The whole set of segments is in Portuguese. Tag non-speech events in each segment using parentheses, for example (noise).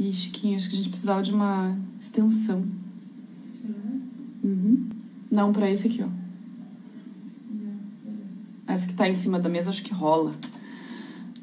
Ih, Chiquinho, acho que a gente precisava de uma extensão. Uhum. Não, pra esse aqui, ó. Essa que tá em cima da mesa, acho que rola.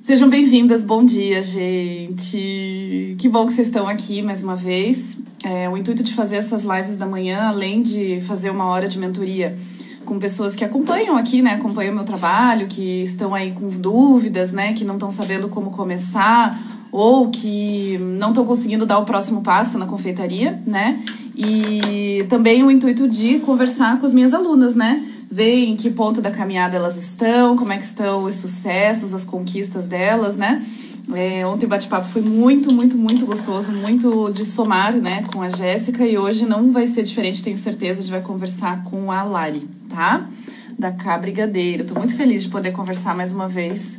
Sejam bem-vindas, bom dia, gente. Que bom que vocês estão aqui mais uma vez. É, o intuito de fazer essas lives da manhã, além de fazer uma hora de mentoria com pessoas que acompanham aqui, né, acompanham o meu trabalho, que estão aí com dúvidas, né, que não estão sabendo como começar ou que não estão conseguindo dar o próximo passo na confeitaria, né? E também o intuito de conversar com as minhas alunas, né? Ver em que ponto da caminhada elas estão, como é que estão os sucessos, as conquistas delas, né? É, ontem o bate-papo foi muito, muito, muito gostoso, muito de somar, né, com a Jéssica e hoje não vai ser diferente, tenho certeza, a gente vai conversar com a Lari, tá? Da Cabrigadeira. Tô muito feliz de poder conversar mais uma vez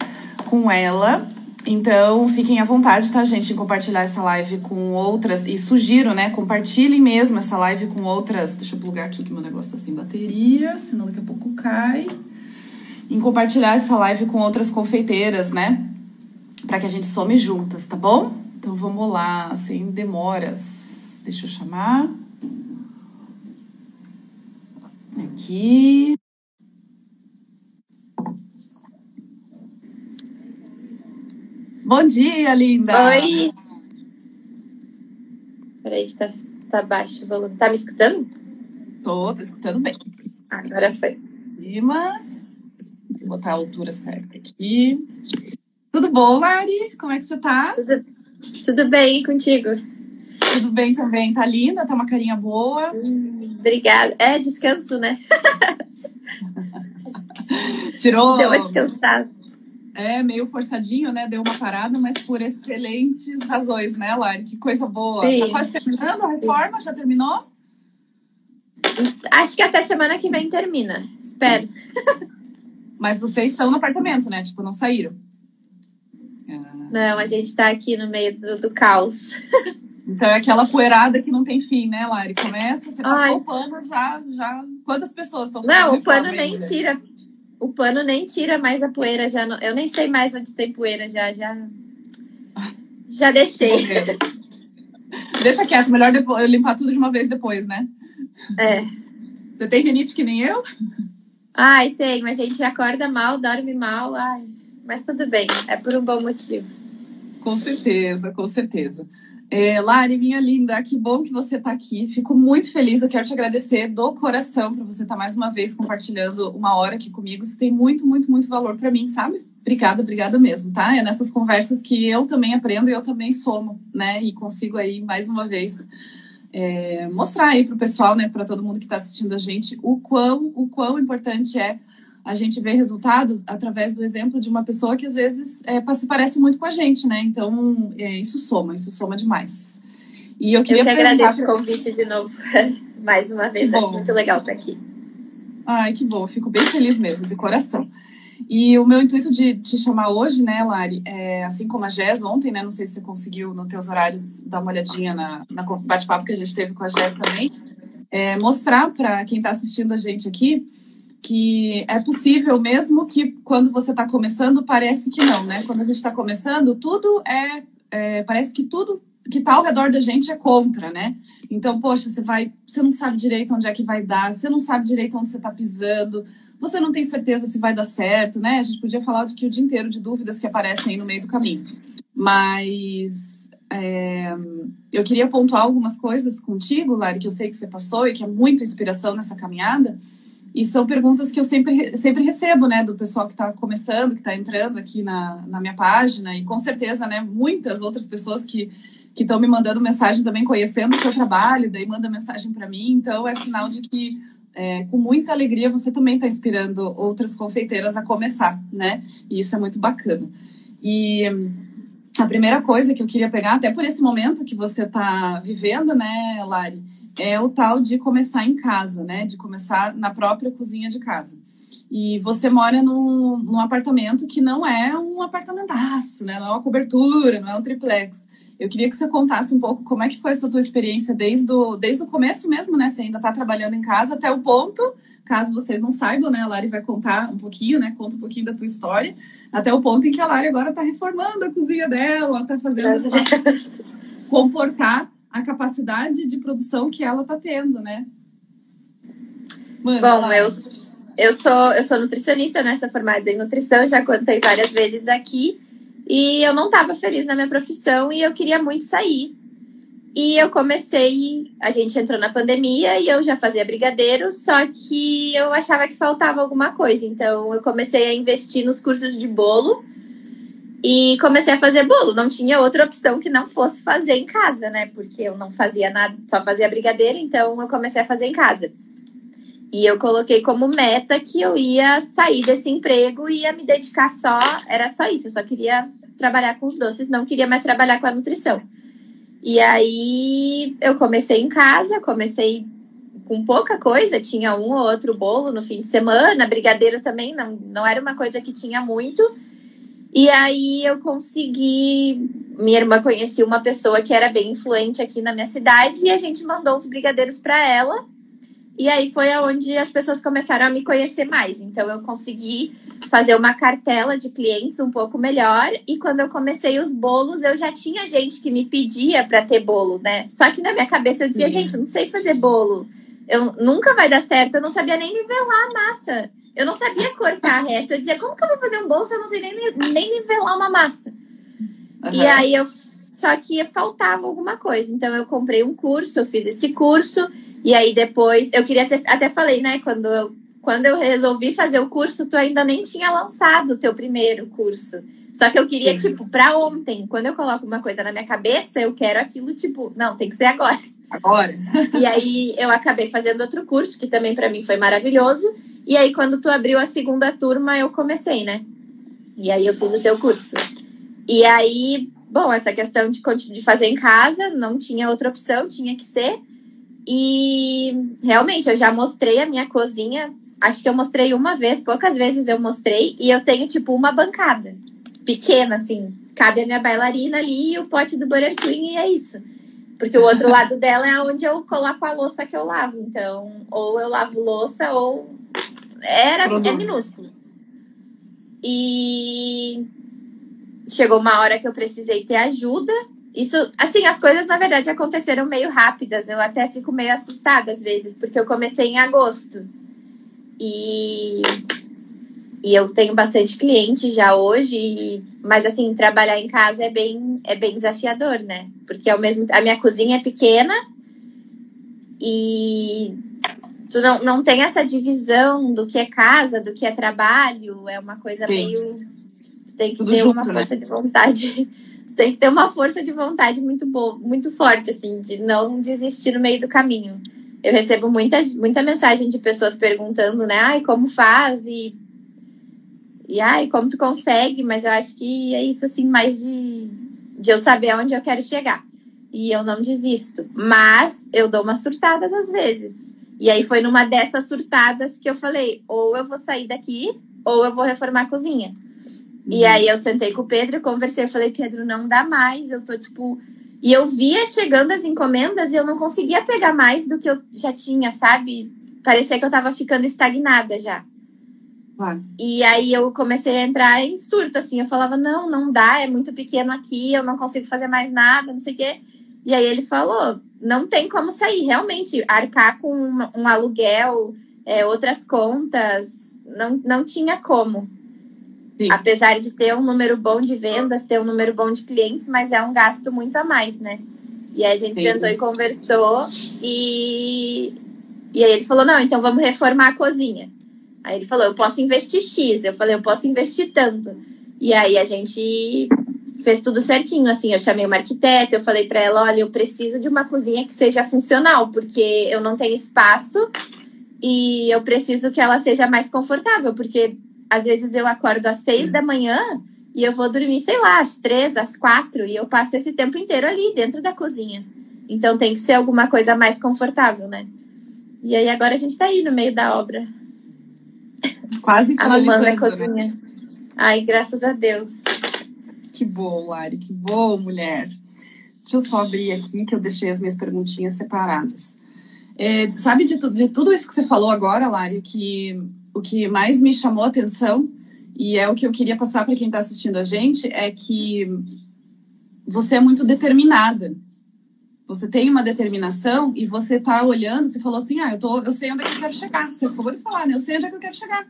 com ela. Então, fiquem à vontade, tá, gente, em compartilhar essa live com outras. E sugiro, né? Compartilhem mesmo essa live com outras. Deixa eu plugar aqui que meu negócio tá sem bateria, senão daqui a pouco cai. Em compartilhar essa live com outras confeiteiras, né? Para que a gente some juntas, tá bom? Então vamos lá, sem demoras. Deixa eu chamar. Aqui. Bom dia, linda! Oi! Peraí que tá, tá baixo o volume. Tá me escutando? Tô, tô escutando bem. Agora foi. Cima. Vou botar a altura certa aqui. Tudo bom, Lari? Como é que você tá? Tudo, tudo bem contigo? Tudo bem também. Tá linda, tá uma carinha boa. Hum, obrigada. É, descanso, né? (laughs) (laughs) Tirou. Deu uma descansada. É, meio forçadinho, né? Deu uma parada, mas por excelentes razões, né, Lari? Que coisa boa. Sim. Tá quase terminando a reforma? Já terminou? Acho que até semana que vem termina. Espero. (laughs) Mas vocês estão no apartamento, né? Tipo, não saíram. Não, a gente tá aqui no meio do, do caos. (laughs) Então é aquela poeirada que não tem fim, né, Lari? Começa, você passou Ai. o pano, já, já. Quantas pessoas estão Não, o pano nem tira. O pano nem tira mais a poeira. Já não- eu nem sei mais onde tem poeira. Já, já, já deixei. (laughs) Deixa quieto, melhor depois, limpar tudo de uma vez depois, né? É. Você tem rinite que nem eu? Ai, tem, mas a gente acorda mal, dorme mal. Ai, mas tudo bem, é por um bom motivo. Com certeza, com certeza. É, Lari, minha linda, que bom que você está aqui. Fico muito feliz. Eu quero te agradecer do coração por você estar mais uma vez compartilhando uma hora aqui comigo. Isso tem muito, muito, muito valor para mim, sabe? Obrigada, obrigada mesmo, tá? É nessas conversas que eu também aprendo e eu também somo, né? E consigo aí mais uma vez é, mostrar aí para o pessoal, né? Para todo mundo que está assistindo a gente, o quão, o quão importante é a gente ver resultados através do exemplo de uma pessoa que às vezes é, se parece muito com a gente, né? Então, é, isso soma, isso soma demais. E eu queria eu que agradeço pra- o convite de novo. (laughs) Mais uma vez, Que acho bom. muito legal estar aqui. Ai, que bom, fico bem feliz mesmo, de coração. E o meu intuito de te chamar hoje, né, Lari, é, assim como a Jess ontem, né, não sei se você conseguiu nos teus horários dar uma olhadinha na, na bate-papo que a gente teve com a Jess também, é, mostrar para quem está assistindo a gente aqui que é possível mesmo que quando você está começando parece que não, né? Quando a gente está começando, tudo é, é, parece que tudo que está ao redor da gente é contra, né? Então, poxa, você vai, você não sabe direito onde é que vai dar, você não sabe direito onde você está pisando, você não tem certeza se vai dar certo, né? A gente podia falar de que o dia inteiro de dúvidas que aparecem aí no meio do caminho. Mas é, eu queria pontuar algumas coisas contigo, Lari, que eu sei que você passou e que é muito inspiração nessa caminhada. E são perguntas que eu sempre, sempre recebo, né, do pessoal que está começando, que está entrando aqui na, na minha página, e com certeza, né, muitas outras pessoas que que estão me mandando mensagem também conhecendo o seu trabalho, daí manda mensagem para mim, então é sinal de que é, com muita alegria você também está inspirando outras confeiteiras a começar, né? E isso é muito bacana. E a primeira coisa que eu queria pegar, até por esse momento que você está vivendo, né, Lari, é o tal de começar em casa, né? De começar na própria cozinha de casa. E você mora num, num apartamento que não é um apartamentaço, né? Não é uma cobertura, não é um triplex. Eu queria que você contasse um pouco como é que foi essa tua experiência desde o, desde o começo mesmo, né? Você ainda está trabalhando em casa até o ponto, caso vocês não saibam, né? A Lari vai contar um pouquinho, né? Conta um pouquinho da tua história, até o ponto em que a Lari agora está reformando a cozinha dela, está fazendo comportar a capacidade de produção que ela está tendo, né? Bom, eu, eu, sou, eu sou nutricionista, né? Sou formada em nutrição, já contei várias vezes aqui. E eu não estava feliz na minha profissão e eu queria muito sair. E eu comecei, a gente entrou na pandemia e eu já fazia brigadeiro, só que eu achava que faltava alguma coisa. Então eu comecei a investir nos cursos de bolo e comecei a fazer bolo. Não tinha outra opção que não fosse fazer em casa, né? Porque eu não fazia nada, só fazia brigadeiro, então eu comecei a fazer em casa. E eu coloquei como meta que eu ia sair desse emprego e ia me dedicar só, era só isso, eu só queria trabalhar com os doces, não queria mais trabalhar com a nutrição. E aí eu comecei em casa, comecei com pouca coisa, tinha um ou outro bolo no fim de semana, brigadeiro também, não, não era uma coisa que tinha muito. E aí eu consegui. Minha irmã conhecia uma pessoa que era bem influente aqui na minha cidade e a gente mandou os brigadeiros para ela. E aí foi aonde as pessoas começaram a me conhecer mais. Então eu consegui fazer uma cartela de clientes um pouco melhor. E quando eu comecei os bolos, eu já tinha gente que me pedia para ter bolo, né? Só que na minha cabeça eu dizia, gente, eu não sei fazer bolo. Eu nunca vai dar certo, eu não sabia nem nivelar a massa. Eu não sabia cortar reto. Eu dizia, como que eu vou fazer um bolo se eu não sei nem, nem nivelar uma massa? Uhum. E aí eu. Só que faltava alguma coisa. Então eu comprei um curso, eu fiz esse curso. E aí depois, eu queria ter, até falei, né, quando eu, quando eu resolvi fazer o curso, tu ainda nem tinha lançado o teu primeiro curso. Só que eu queria, Sim. tipo, para ontem. Quando eu coloco uma coisa na minha cabeça, eu quero aquilo, tipo, não, tem que ser agora. Agora. e aí eu acabei fazendo outro curso, que também para mim foi maravilhoso. E aí, quando tu abriu a segunda turma, eu comecei, né? E aí eu fiz o teu curso. E aí, bom, essa questão de, de fazer em casa, não tinha outra opção, tinha que ser. E realmente, eu já mostrei a minha cozinha. Acho que eu mostrei uma vez, poucas vezes eu mostrei. E eu tenho, tipo, uma bancada pequena, assim. Cabe a minha bailarina ali e o pote do Butter Queen, e é isso. Porque o outro lado dela é onde eu coloco a louça que eu lavo. Então, ou eu lavo louça, ou. Era, é minúsculo. E chegou uma hora que eu precisei ter ajuda isso, assim, as coisas na verdade aconteceram meio rápidas. Eu até fico meio assustada às vezes, porque eu comecei em agosto. E, e eu tenho bastante cliente já hoje, mas assim, trabalhar em casa é bem, é bem desafiador, né? Porque ao mesmo a minha cozinha é pequena e tu não, não tem essa divisão do que é casa, do que é trabalho, é uma coisa Sim. meio. Tu tem que Tudo ter junto, uma né? força né? de vontade (laughs) tem que ter uma força de vontade muito boa, muito forte, assim, de não desistir no meio do caminho. Eu recebo muita, muita mensagem de pessoas perguntando, né? Ai, como faz? E, e ai, como tu consegue? Mas eu acho que é isso, assim, mais de, de eu saber onde eu quero chegar. E eu não desisto. Mas eu dou umas surtadas às vezes. E aí foi numa dessas surtadas que eu falei: ou eu vou sair daqui, ou eu vou reformar a cozinha. E uhum. aí eu sentei com o Pedro, conversei, eu falei, Pedro, não dá mais, eu tô tipo. E eu via chegando as encomendas e eu não conseguia pegar mais do que eu já tinha, sabe? Parecia que eu tava ficando estagnada já. E aí eu comecei a entrar em surto, assim. Eu falava, não, não dá, é muito pequeno aqui, eu não consigo fazer mais nada, não sei o quê. E aí ele falou, não tem como sair, realmente, arcar com um, um aluguel, é, outras contas, não, não tinha como. Sim. Apesar de ter um número bom de vendas, ter um número bom de clientes, mas é um gasto muito a mais, né? E aí a gente Sim. sentou e conversou e, e aí ele falou, não, então vamos reformar a cozinha. Aí ele falou, eu posso investir X. Eu falei, eu posso investir tanto. E aí a gente fez tudo certinho, assim, eu chamei uma arquiteta, eu falei para ela, olha, eu preciso de uma cozinha que seja funcional, porque eu não tenho espaço e eu preciso que ela seja mais confortável, porque às vezes eu acordo às seis da manhã e eu vou dormir, sei lá, às três, às quatro, e eu passo esse tempo inteiro ali dentro da cozinha. Então tem que ser alguma coisa mais confortável, né? E aí agora a gente tá aí no meio da obra. Quase arrumando a né? cozinha. Né? Ai, graças a Deus. Que bom, Lari, que bom, mulher. Deixa eu só abrir aqui que eu deixei as minhas perguntinhas separadas. É, sabe de, tu, de tudo isso que você falou agora, Lari, que o que mais me chamou a atenção e é o que eu queria passar para quem está assistindo a gente é que você é muito determinada. Você tem uma determinação e você está olhando, você falou assim, ah, eu, tô, eu sei onde é que eu quero chegar. Você acabou de falar, né? Eu sei onde é que eu quero chegar.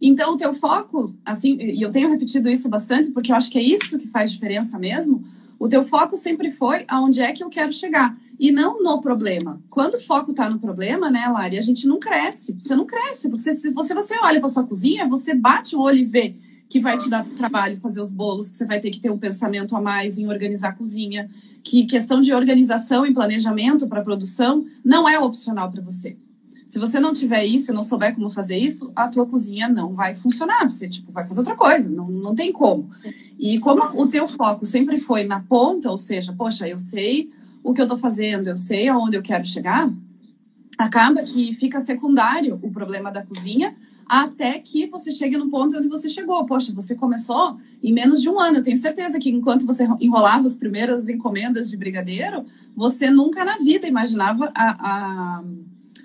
Então, o teu foco, assim, e eu tenho repetido isso bastante, porque eu acho que é isso que faz diferença mesmo, o teu foco sempre foi aonde é que eu quero chegar e não no problema. Quando o foco está no problema, né, Lari, a gente não cresce. Você não cresce, porque se você, você olha para sua cozinha, você bate o olho e vê que vai te dar trabalho fazer os bolos, que você vai ter que ter um pensamento a mais em organizar a cozinha, que questão de organização e planejamento para produção não é opcional para você. Se você não tiver isso não souber como fazer isso, a tua cozinha não vai funcionar. Você tipo vai fazer outra coisa, não, não tem como. E como o teu foco sempre foi na ponta, ou seja, poxa, eu sei o que eu estou fazendo, eu sei aonde eu quero chegar, acaba que fica secundário o problema da cozinha até que você chegue no ponto onde você chegou. Poxa, você começou em menos de um ano. Eu tenho certeza que enquanto você enrolava as primeiras encomendas de brigadeiro, você nunca na vida imaginava a, a,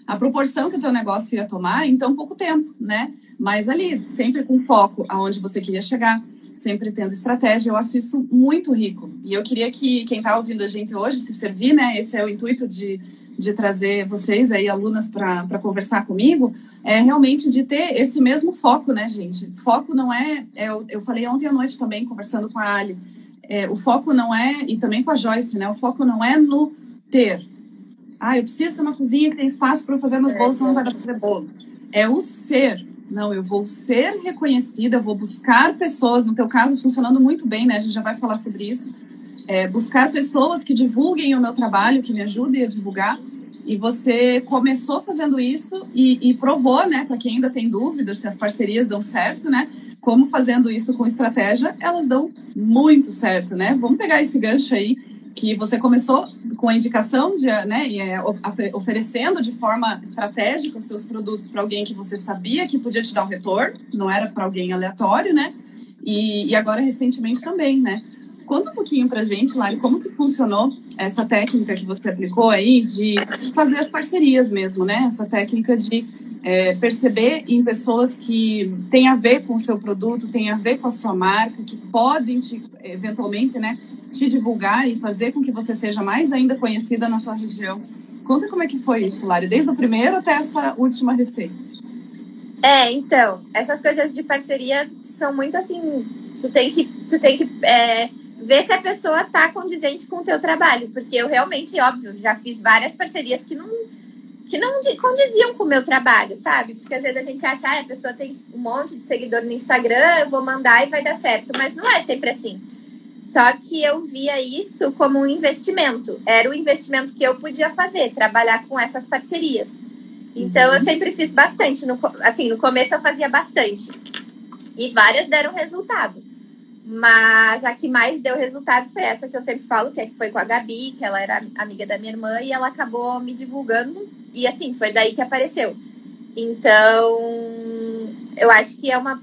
a proporção que o teu negócio ia tomar em tão pouco tempo, né? Mas ali, sempre com foco aonde você queria chegar, sempre tendo estratégia, eu acho isso muito rico. E eu queria que quem está ouvindo a gente hoje se servir, né? Esse é o intuito de de trazer vocês aí, alunas, para conversar comigo, é realmente de ter esse mesmo foco, né, gente? Foco não é, é eu falei ontem à noite também, conversando com a Ali, é, o foco não é, e também com a Joyce, né? O foco não é no ter. Ah, eu preciso ter uma cozinha que tem espaço para fazer meus bolos, senão não vai dar para fazer bolo. É o ser. Não, eu vou ser reconhecida, eu vou buscar pessoas, no teu caso, funcionando muito bem, né? A gente já vai falar sobre isso é, buscar pessoas que divulguem o meu trabalho, que me ajudem a divulgar. E você começou fazendo isso e, e provou, né, para quem ainda tem dúvidas se as parcerias dão certo, né? Como fazendo isso com estratégia, elas dão muito certo, né? Vamos pegar esse gancho aí que você começou com a indicação de, né, é, oferecendo de forma estratégica os seus produtos para alguém que você sabia que podia te dar um retorno, não era para alguém aleatório, né? E, e agora recentemente também, né? Conta um pouquinho pra gente, Lali, como que funcionou essa técnica que você aplicou aí de fazer as parcerias mesmo, né? Essa técnica de é, perceber em pessoas que têm a ver com o seu produto, têm a ver com a sua marca, que podem te, eventualmente, né, te divulgar e fazer com que você seja mais ainda conhecida na tua região. Conta como é que foi isso, Lari, desde o primeiro até essa última receita. É, então, essas coisas de parceria são muito assim, tu tem que, tu tem que é, ver se a pessoa tá condizente com o teu trabalho, porque eu realmente, óbvio, já fiz várias parcerias que não que não condiziam com o meu trabalho, sabe? Porque às vezes a gente acha, ah, a pessoa tem um monte de seguidor no Instagram, eu vou mandar e vai dar certo, mas não é sempre assim. Só que eu via isso como um investimento. Era o investimento que eu podia fazer, trabalhar com essas parcerias. Então uhum. eu sempre fiz bastante. No, assim, no começo eu fazia bastante. E várias deram resultado. Mas a que mais deu resultado foi essa que eu sempre falo, que foi com a Gabi, que ela era amiga da minha irmã, e ela acabou me divulgando. E assim, foi daí que apareceu. Então, eu acho que é uma.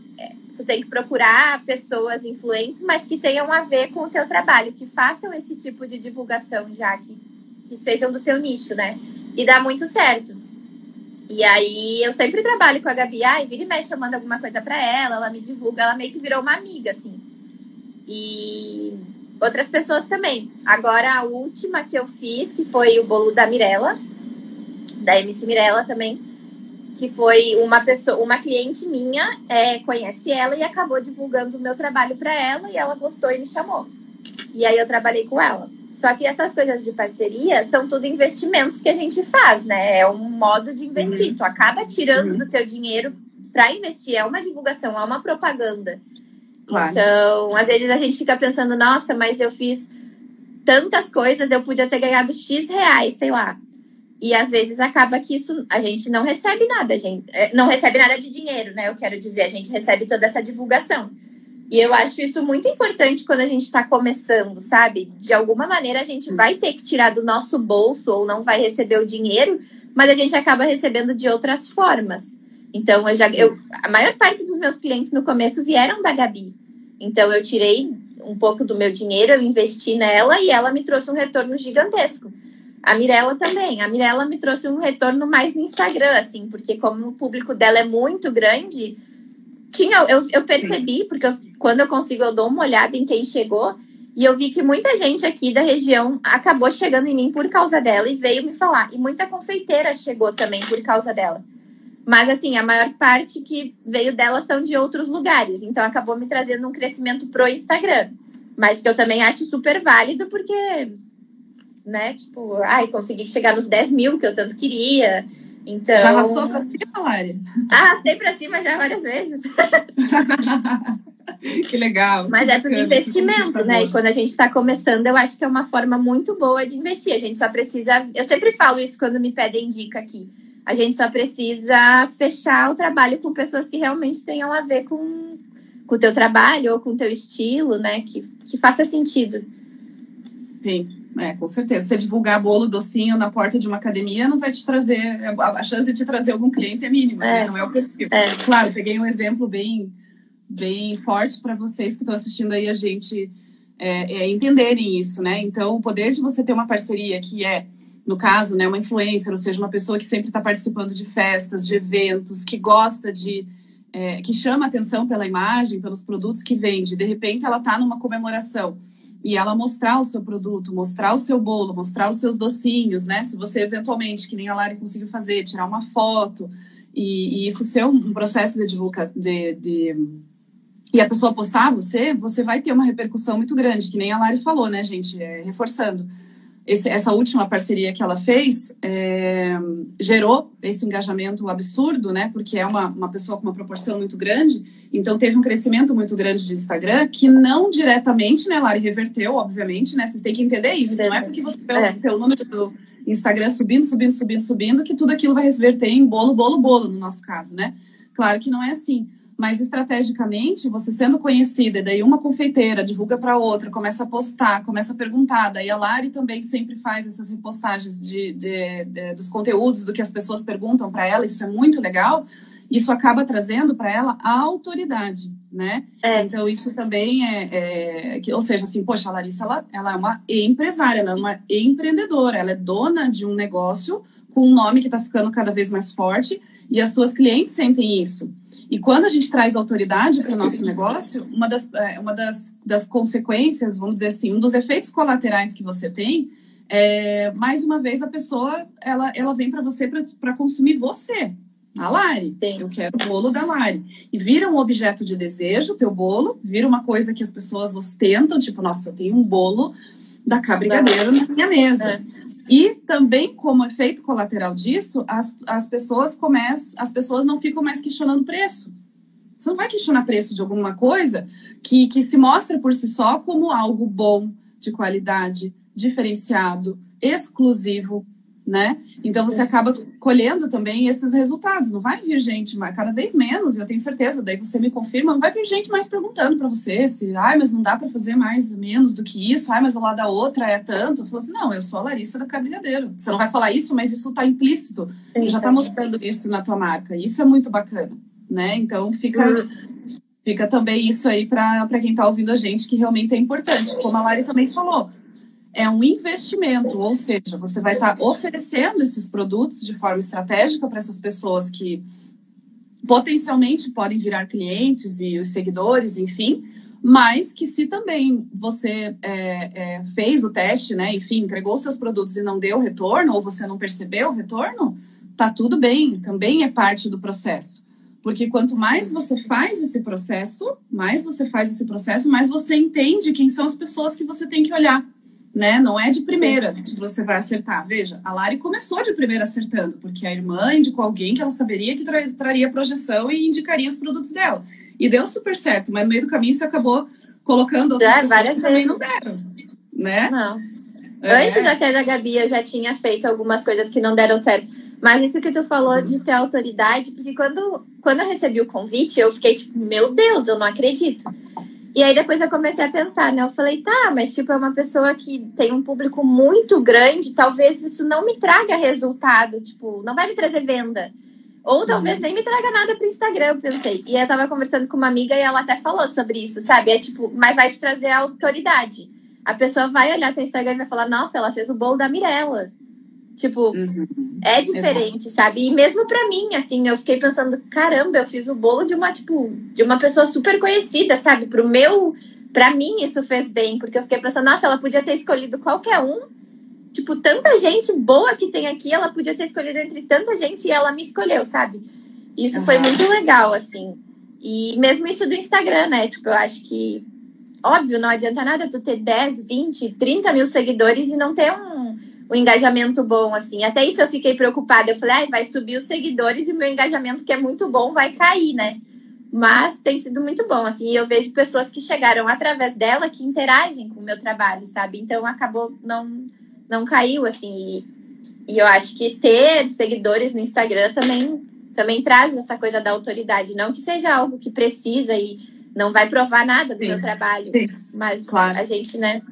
Tu tem que procurar pessoas influentes, mas que tenham a ver com o teu trabalho, que façam esse tipo de divulgação já, que, que sejam do teu nicho, né? E dá muito certo. E aí eu sempre trabalho com a Gabi, ai, vira e mexe, eu mando alguma coisa para ela, ela me divulga, ela meio que virou uma amiga, assim. E outras pessoas também. Agora, a última que eu fiz, que foi o bolo da Mirella, da MC Mirella também, que foi uma pessoa, uma cliente minha, é, conhece ela e acabou divulgando o meu trabalho para ela e ela gostou e me chamou. E aí eu trabalhei com ela. Só que essas coisas de parceria são tudo investimentos que a gente faz, né? É um modo de investir. Uhum. Tu acaba tirando uhum. do teu dinheiro para investir. É uma divulgação, é uma propaganda. Claro. Então, às vezes a gente fica pensando, nossa, mas eu fiz tantas coisas, eu podia ter ganhado X reais, sei lá. E às vezes acaba que isso a gente não recebe nada, gente. É, não recebe nada de dinheiro, né? Eu quero dizer, a gente recebe toda essa divulgação. E eu acho isso muito importante quando a gente está começando, sabe? De alguma maneira a gente vai ter que tirar do nosso bolso ou não vai receber o dinheiro, mas a gente acaba recebendo de outras formas. Então, eu já, eu, a maior parte dos meus clientes no começo vieram da Gabi. Então, eu tirei um pouco do meu dinheiro, eu investi nela e ela me trouxe um retorno gigantesco. A Mirella também. A Mirella me trouxe um retorno mais no Instagram, assim, porque como o público dela é muito grande, tinha, eu, eu percebi, porque eu, quando eu consigo, eu dou uma olhada em quem chegou, E eu vi que muita gente aqui da região acabou chegando em mim por causa dela e veio me falar. E muita confeiteira chegou também por causa dela. Mas, assim, a maior parte que veio dela são de outros lugares. Então, acabou me trazendo um crescimento pro Instagram. Mas que eu também acho super válido, porque, né, tipo, ai, consegui chegar nos 10 mil que eu tanto queria. Então... Já arrastou pra cima, Lari? Arrastei pra cima já várias vezes. (laughs) que legal. Mas é tudo investimento, né? E quando a gente está começando, eu acho que é uma forma muito boa de investir. A gente só precisa. Eu sempre falo isso quando me pedem dica aqui. A gente só precisa fechar o trabalho com pessoas que realmente tenham a ver com, o teu trabalho ou com o teu estilo, né? Que, que faça sentido. Sim, é, com certeza. Você divulgar bolo docinho na porta de uma academia não vai te trazer. A chance de te trazer algum cliente é mínima, é. Né? não é o perfil. É. Claro, peguei um exemplo bem bem forte para vocês que estão assistindo aí a gente é, é, entenderem isso, né? Então, o poder de você ter uma parceria que é, no caso, né, uma influencer, ou seja, uma pessoa que sempre está participando de festas, de eventos, que gosta de. É, que chama atenção pela imagem, pelos produtos que vende. De repente, ela está numa comemoração e ela mostrar o seu produto, mostrar o seu bolo, mostrar os seus docinhos, né? Se você eventualmente, que nem a Lari conseguiu fazer, tirar uma foto e, e isso ser um, processo de divulgação, de, de e a pessoa postar você, você vai ter uma repercussão muito grande, que nem a Lari falou, né, gente? É, reforçando. Esse, essa última parceria que ela fez é, gerou esse engajamento absurdo, né? Porque é uma, uma pessoa com uma proporção muito grande, então teve um crescimento muito grande de Instagram, que não diretamente, né, Lari, reverteu, obviamente, né? Vocês têm que entender isso. Não é porque você vê o número do Instagram subindo, subindo, subindo, subindo, que tudo aquilo vai reverter em bolo, bolo, bolo, no nosso caso, né? Claro que não é assim mas estrategicamente, você sendo conhecida, e daí uma confeiteira divulga para outra, começa a postar, começa a perguntar, daí a Lari também sempre faz essas repostagens de, de, de dos conteúdos, do que as pessoas perguntam para ela, isso é muito legal, isso acaba trazendo para ela a autoridade, né? É. Então, isso também é, é que, ou seja, assim, poxa, a Larissa, ela, ela é uma empresária, ela é uma empreendedora, ela é dona de um negócio com um nome que está ficando cada vez mais forte, e as suas clientes sentem isso. E quando a gente traz autoridade para o nosso negócio, uma, das, é, uma das, das consequências, vamos dizer assim, um dos efeitos colaterais que você tem é, mais uma vez, a pessoa ela, ela vem para você para consumir você, a Lari. Sim. Eu quero o bolo da Lari. E vira um objeto de desejo, teu bolo, vira uma coisa que as pessoas ostentam, tipo, nossa, eu tenho um bolo da Cabrigadeiro na minha mesa. É. E também, como efeito colateral disso, as, as pessoas começam, as pessoas não ficam mais questionando preço. Você não vai questionar preço de alguma coisa que, que se mostra por si só como algo bom, de qualidade, diferenciado, exclusivo, né? Então você acaba colhendo também esses resultados. Não vai vir gente mais, cada vez menos, eu tenho certeza. Daí você me confirma, não vai vir gente mais perguntando para você se, ai, mas não dá para fazer mais menos do que isso, ai, mas o lado da outra é tanto. Eu falo assim, não, eu sou a Larissa da Cabrigadeiro. Você não vai falar isso, mas isso está implícito. Você já está mostrando isso na tua marca. Isso é muito bacana, né? Então fica uhum. fica também isso aí para quem está ouvindo a gente que realmente é importante. Como a Lari também falou, é um investimento, ou seja, você vai estar oferecendo esses produtos de forma estratégica para essas pessoas que potencialmente podem virar clientes e os seguidores, enfim, mas que se também você é, é, fez o teste, né, enfim, entregou seus produtos e não deu retorno, ou você não percebeu o retorno, tá tudo bem, também é parte do processo. Porque quanto mais você faz esse processo, mais você faz esse processo, mais você entende quem são as pessoas que você tem que olhar né? Não é de primeira que você vai acertar. Veja, a Lari começou de primeira acertando, porque a irmã indicou alguém que ela saberia que tra traria projeção e indicaria os produtos dela. E deu super certo, mas no meio do caminho você acabou colocando outras é, pessoas que também não deram, né? Não. É. Antes até da Gabi, eu já tinha feito algumas coisas que não deram certo. Mas isso que tu falou de ter autoridade, porque quando, quando eu recebi o convite, eu fiquei tipo, meu Deus, eu não acredito. E aí depois eu comecei a pensar, né? Eu falei, tá, mas tipo, é uma pessoa que tem um público muito grande, talvez isso não me traga resultado, tipo, não vai me trazer venda. Ou talvez uhum. nem me traga nada pro Instagram, eu pensei. E eu tava conversando com uma amiga e ela até falou sobre isso, sabe? É tipo, mas vai te trazer autoridade. A pessoa vai olhar teu Instagram e vai falar, nossa, ela fez o bolo da Mirella. Tipo, uhum. é diferente, Exato. sabe? E mesmo para mim, assim, eu fiquei pensando, caramba, eu fiz o bolo de uma, tipo, de uma pessoa super conhecida, sabe? Pro meu para mim isso fez bem, porque eu fiquei pensando, nossa, ela podia ter escolhido qualquer um. Tipo, tanta gente boa que tem aqui, ela podia ter escolhido entre tanta gente e ela me escolheu, sabe? Isso uhum. foi muito legal, assim. E mesmo isso do Instagram, né? Tipo, eu acho que, óbvio, não adianta nada tu ter 10, 20, 30 mil seguidores e não ter um, um engajamento bom, assim. Até isso eu fiquei preocupada. Eu falei, ah, vai subir os seguidores e o meu engajamento, que é muito bom, vai cair, né? Mas tem sido muito bom, assim. Eu vejo pessoas que chegaram através dela que interagem com o meu trabalho, sabe? Então acabou, não, não caiu, assim. E, e eu acho que ter seguidores no Instagram também, também traz essa coisa da autoridade. Não que seja algo que precisa e não vai provar nada do sim, meu trabalho. Sim, mas claro. a gente, né?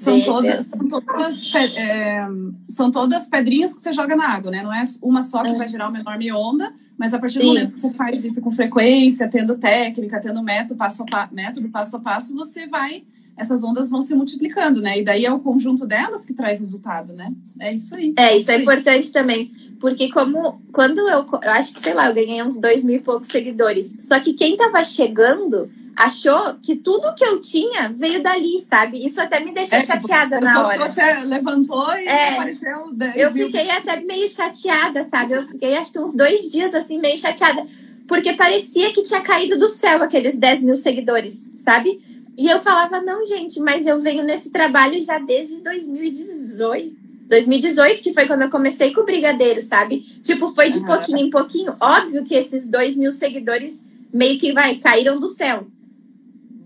São todas, são todas, é, são todas pedrinhas que você joga na água, né? Não é uma só que é. vai gerar uma enorme onda, mas a partir do Sim. momento que você faz isso com frequência, tendo técnica, tendo método passo a passo, método passo a passo, você vai essas ondas vão se multiplicando, né? E daí é o conjunto delas que traz resultado, né? É isso aí. É, isso é, importante também. Porque como quando eu, eu acho que, sei lá, eu ganhei uns dois mil e poucos seguidores. Só que quem tava chegando achou que tudo que eu tinha veio dali, sabe? Isso até me deixou é, tipo, chateada tipo, na hora. você levantou e é, apareceu 10 Eu mil. fiquei até meio chateada, sabe? Eu fiquei acho que uns dois dias assim, meio chateada. Porque parecia que tinha caído do céu aqueles 10 mil seguidores, sabe? E eu falava, não, gente, mas eu venho nesse trabalho já desde 2018. 2018, que foi quando eu comecei com o Brigadeiro, sabe? Tipo, foi de uhum. pouquinho em pouquinho. Óbvio que esses dois mil seguidores meio que vai, caíram do céu.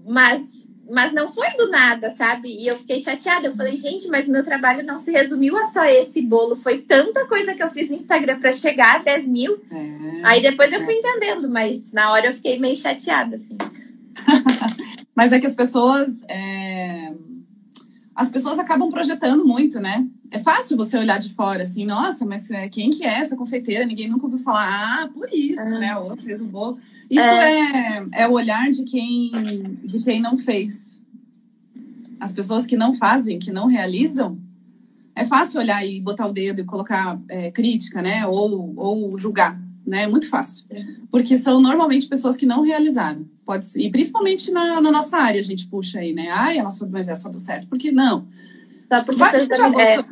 Mas, mas não foi do nada, sabe? E eu fiquei chateada. Eu falei, gente, mas meu trabalho não se resumiu a só esse bolo. Foi tanta coisa que eu fiz no Instagram para chegar a 10 mil. É, Aí depois eu fui entendendo, mas na hora eu fiquei meio chateada, assim. (laughs) mas é que as pessoas. É... As pessoas acabam projetando muito, né? É fácil você olhar de fora assim, nossa, mas é, quem que é essa confeiteira? Ninguém nunca ouviu falar, ah, por isso, é. né? Ou fez o bolo. Isso é... é, é o olhar de quem, de quem não fez. As pessoas que não fazem, que não realizam, é fácil olhar e botar o dedo e colocar é, crítica, né? Ou, ou julgar, né? É muito fácil. Porque são normalmente pessoas que não realizaram. Pode ser, e principalmente na, na nossa área, a gente puxa aí, né? Ai, ela soube, mas essa deu certo. Por que não? Tá, porque Vai, você, já botou, é...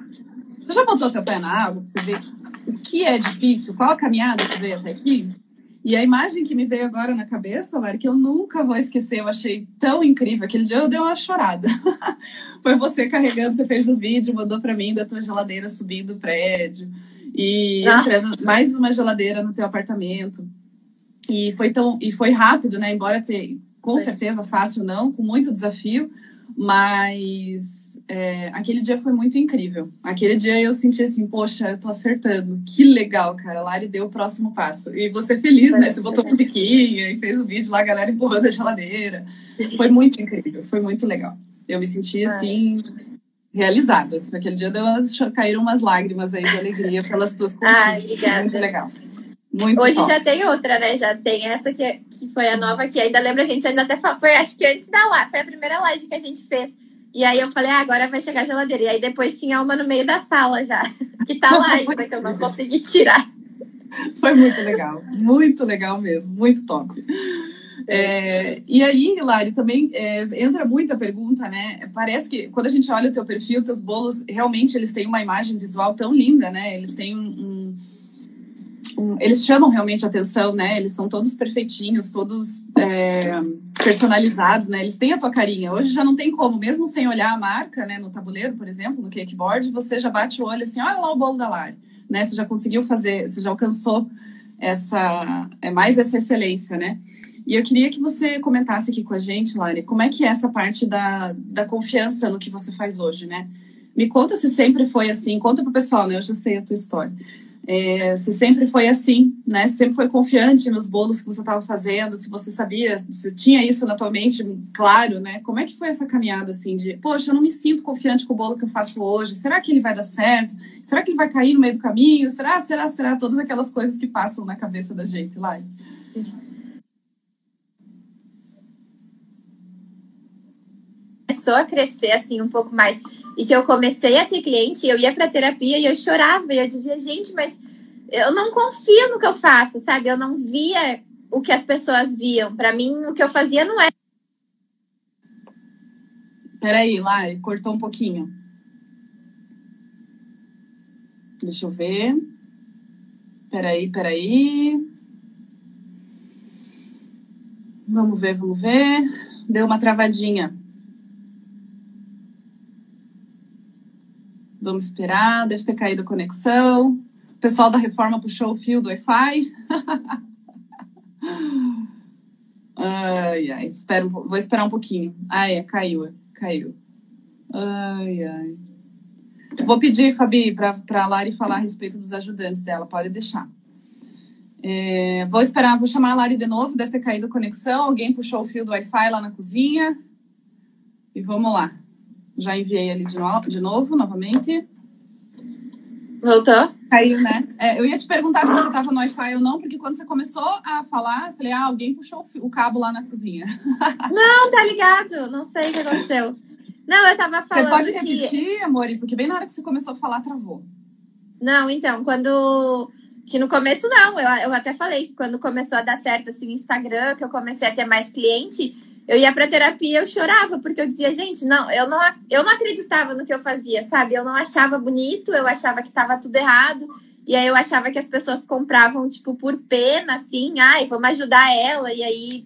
você já botou teu pé na água? Você vê o que é difícil? Qual a caminhada que veio até aqui? E a imagem que me veio agora na cabeça, Lari, que eu nunca vou esquecer, eu achei tão incrível. Aquele dia eu dei uma chorada. (laughs) Foi você carregando, você fez um vídeo, mandou para mim da tua geladeira subindo o prédio. E Nossa. entrando mais uma geladeira no teu apartamento. E foi tão e foi rápido, né? Embora ter com certeza fácil não, com muito desafio, mas é, aquele dia foi muito incrível. Aquele dia eu senti assim, poxa, eu tô acertando. Que legal, cara. A Lari deu o próximo passo. E você feliz, foi né? Você botou musiquinha e fez o um vídeo lá, a galera empurrando a geladeira. (laughs) Foi muito incrível, foi muito legal. Eu me senti assim, realizada. Assim, aquele dia deu umas, caíram umas lágrimas aí de alegria pelas tuas conquistas. Ah, obrigada. Muito legal. Muito Hoje top. já tem outra, né? Já tem essa que, que foi a nova que ainda lembra a gente, ainda até foi, acho que antes da live, foi a primeira live que a gente fez e aí eu falei, ah, agora vai chegar a geladeira. E aí depois tinha uma no meio da sala já, (laughs) que tá lá (laughs) ainda, que eu não consegui tirar. Foi muito legal, muito legal mesmo, muito top. É, e aí, Lari, também é, entra muita pergunta, né? Parece que quando a gente olha o teu perfil, teus bolos, realmente eles têm uma imagem visual tão linda, né? Eles têm um, um um, eles chamam realmente atenção, né? Eles são todos perfeitinhos, todos é, personalizados, né? Eles têm a tua carinha. Hoje já não tem como, mesmo sem olhar a marca, né? No tabuleiro, por exemplo, no cakeboard, você já bate o olho assim, olha lá o bolo da Lari, né? Você já conseguiu fazer, você já alcançou essa, é mais essa excelência, né? E eu queria que você comentasse aqui com a gente, Lari, como é que é essa parte da, da confiança no que você faz hoje, né? Me conta se sempre foi assim, conta pro pessoal, né? Eu já sei a tua história. É, se sempre foi assim, né? Se sempre foi confiante nos bolos que você estava fazendo, se você sabia, se tinha isso na tua mente, claro, né? Como é que foi essa caminhada assim de, poxa, eu não me sinto confiante com o bolo que eu faço hoje. Será que ele vai dar certo? Será que ele vai cair no meio do caminho? Será, será, será? Todas aquelas coisas que passam na cabeça da gente lá. Começou a crescer assim um pouco mais e que eu comecei a ter cliente, eu ia para terapia e eu chorava, e eu dizia, gente, mas eu não confio no que eu faço, sabe? Eu não via o que as pessoas viam. Para mim, o que eu fazia não era Peraí, lá, cortou um pouquinho. Deixa eu ver. Peraí, peraí. Vamos ver, vamos ver. Deu uma travadinha. Vamos esperar, deve ter caído a conexão. O pessoal da reforma puxou o fio do Wi-Fi. (laughs) ai, ai, espero, vou esperar um pouquinho. Ai, é, caiu, caiu. Ai, ai. Vou pedir, Fabi, para a Lari falar a respeito dos ajudantes dela, pode deixar. É, vou esperar, vou chamar a Lari de novo, deve ter caído a conexão. Alguém puxou o fio do Wi-Fi lá na cozinha. E vamos lá. Já enviei ali de novo, de novo novamente. Voltou? Caiu, né? É, eu ia te perguntar se você estava no Wi-Fi ou não, porque quando você começou a falar, eu falei, ah, alguém puxou o, cabo lá na cozinha. (laughs) Não, tá ligado. Não sei o que aconteceu. Não, eu tava falando. Você pode repetir, que... amor, porque bem na hora que você começou a falar, travou. Não, então, quando. Que no começo não, eu, eu até falei que quando começou a dar certo assim o Instagram, que eu comecei a ter mais cliente, eu ia pra terapia, eu chorava, porque eu dizia, gente, não, eu não, eu não acreditava no que eu fazia, sabe? Eu não achava bonito, eu achava que estava tudo errado. E aí eu achava que as pessoas compravam, tipo, por pena, assim, ai, vamos ajudar ela. E aí,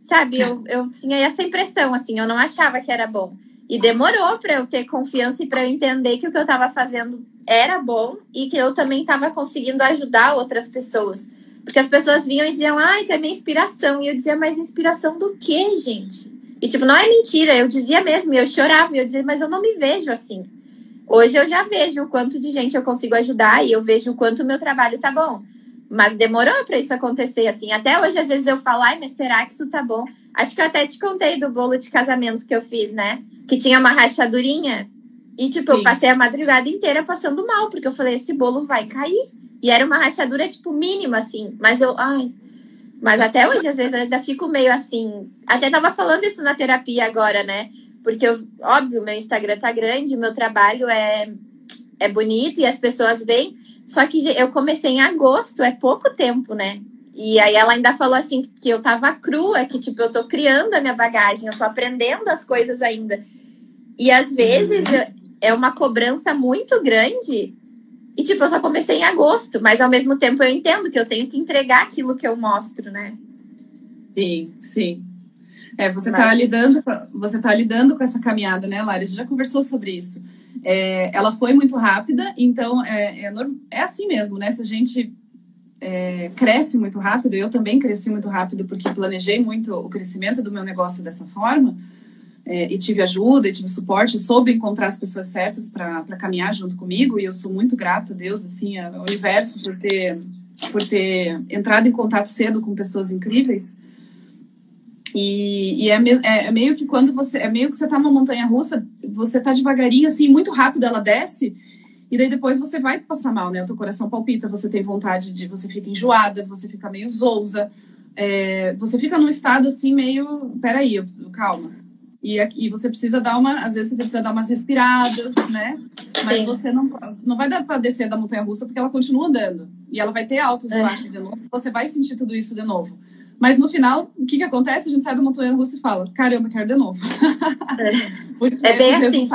sabe, eu, eu tinha essa impressão, assim, eu não achava que era bom. E demorou para eu ter confiança e para eu entender que o que eu estava fazendo era bom e que eu também estava conseguindo ajudar outras pessoas. Porque as pessoas vinham e diziam, ai, tu é minha inspiração. E eu dizia, mas inspiração do quê, gente? E tipo, não é mentira, eu dizia mesmo, e eu chorava, e eu dizia, mas eu não me vejo assim. Hoje eu já vejo o quanto de gente eu consigo ajudar e eu vejo o quanto o meu trabalho tá bom. Mas demorou para isso acontecer assim. Até hoje, às vezes, eu falo, ai, mas será que isso tá bom? Acho que eu até te contei do bolo de casamento que eu fiz, né? Que tinha uma rachadurinha. E, tipo, Sim. eu passei a madrugada inteira passando mal, porque eu falei, esse bolo vai cair. E era uma rachadura, tipo, mínima, assim. Mas eu, ai. Mas até hoje, às vezes, eu ainda fico meio assim. Até tava falando isso na terapia agora, né? Porque, eu, óbvio, meu Instagram tá grande, meu trabalho é, é bonito e as pessoas veem. Só que eu comecei em agosto, é pouco tempo, né? E aí ela ainda falou assim que eu tava crua, que tipo, eu tô criando a minha bagagem, eu tô aprendendo as coisas ainda. E às vezes uhum. é uma cobrança muito grande e, tipo, eu só comecei em agosto, mas ao mesmo tempo eu entendo que eu tenho que entregar aquilo que eu mostro, né? Sim, sim. É, você está lidando, você tá lidando com essa caminhada, né, Lara? A gente já conversou sobre isso. É, ela foi muito rápida, então é, é, é, assim mesmo, né? Se a gente é, cresce muito rápido, eu também cresci muito rápido porque planejei muito o crescimento do meu negócio dessa forma é, e tive ajuda, e tive suporte, soube encontrar as pessoas certas para caminhar junto comigo, e eu sou muito grata a Deus, assim, ao universo por ter, por ter entrado em contato cedo com pessoas incríveis. E, e é, me, é, é, meio que quando você, é meio que você tá numa montanha russa, você tá devagarinho, assim, muito rápido ela desce, e daí depois você vai passar mal, né? O teu coração palpita, você tem vontade de, você fica enjoada, você fica meio zouza, é, você fica num estado assim meio, peraí, calma, e, e você precisa dar uma, às vezes você precisa dar umas respiradas, né? Mas Sim. você não, não vai dar para descer da montanha russa porque ela continua andando. E ela vai ter altos e é. baixos de novo. Você vai sentir tudo isso de novo. Mas no final, o que, que acontece? A gente sai da montanha russa e fala: caramba, quero de novo. É, (laughs) é bem assim.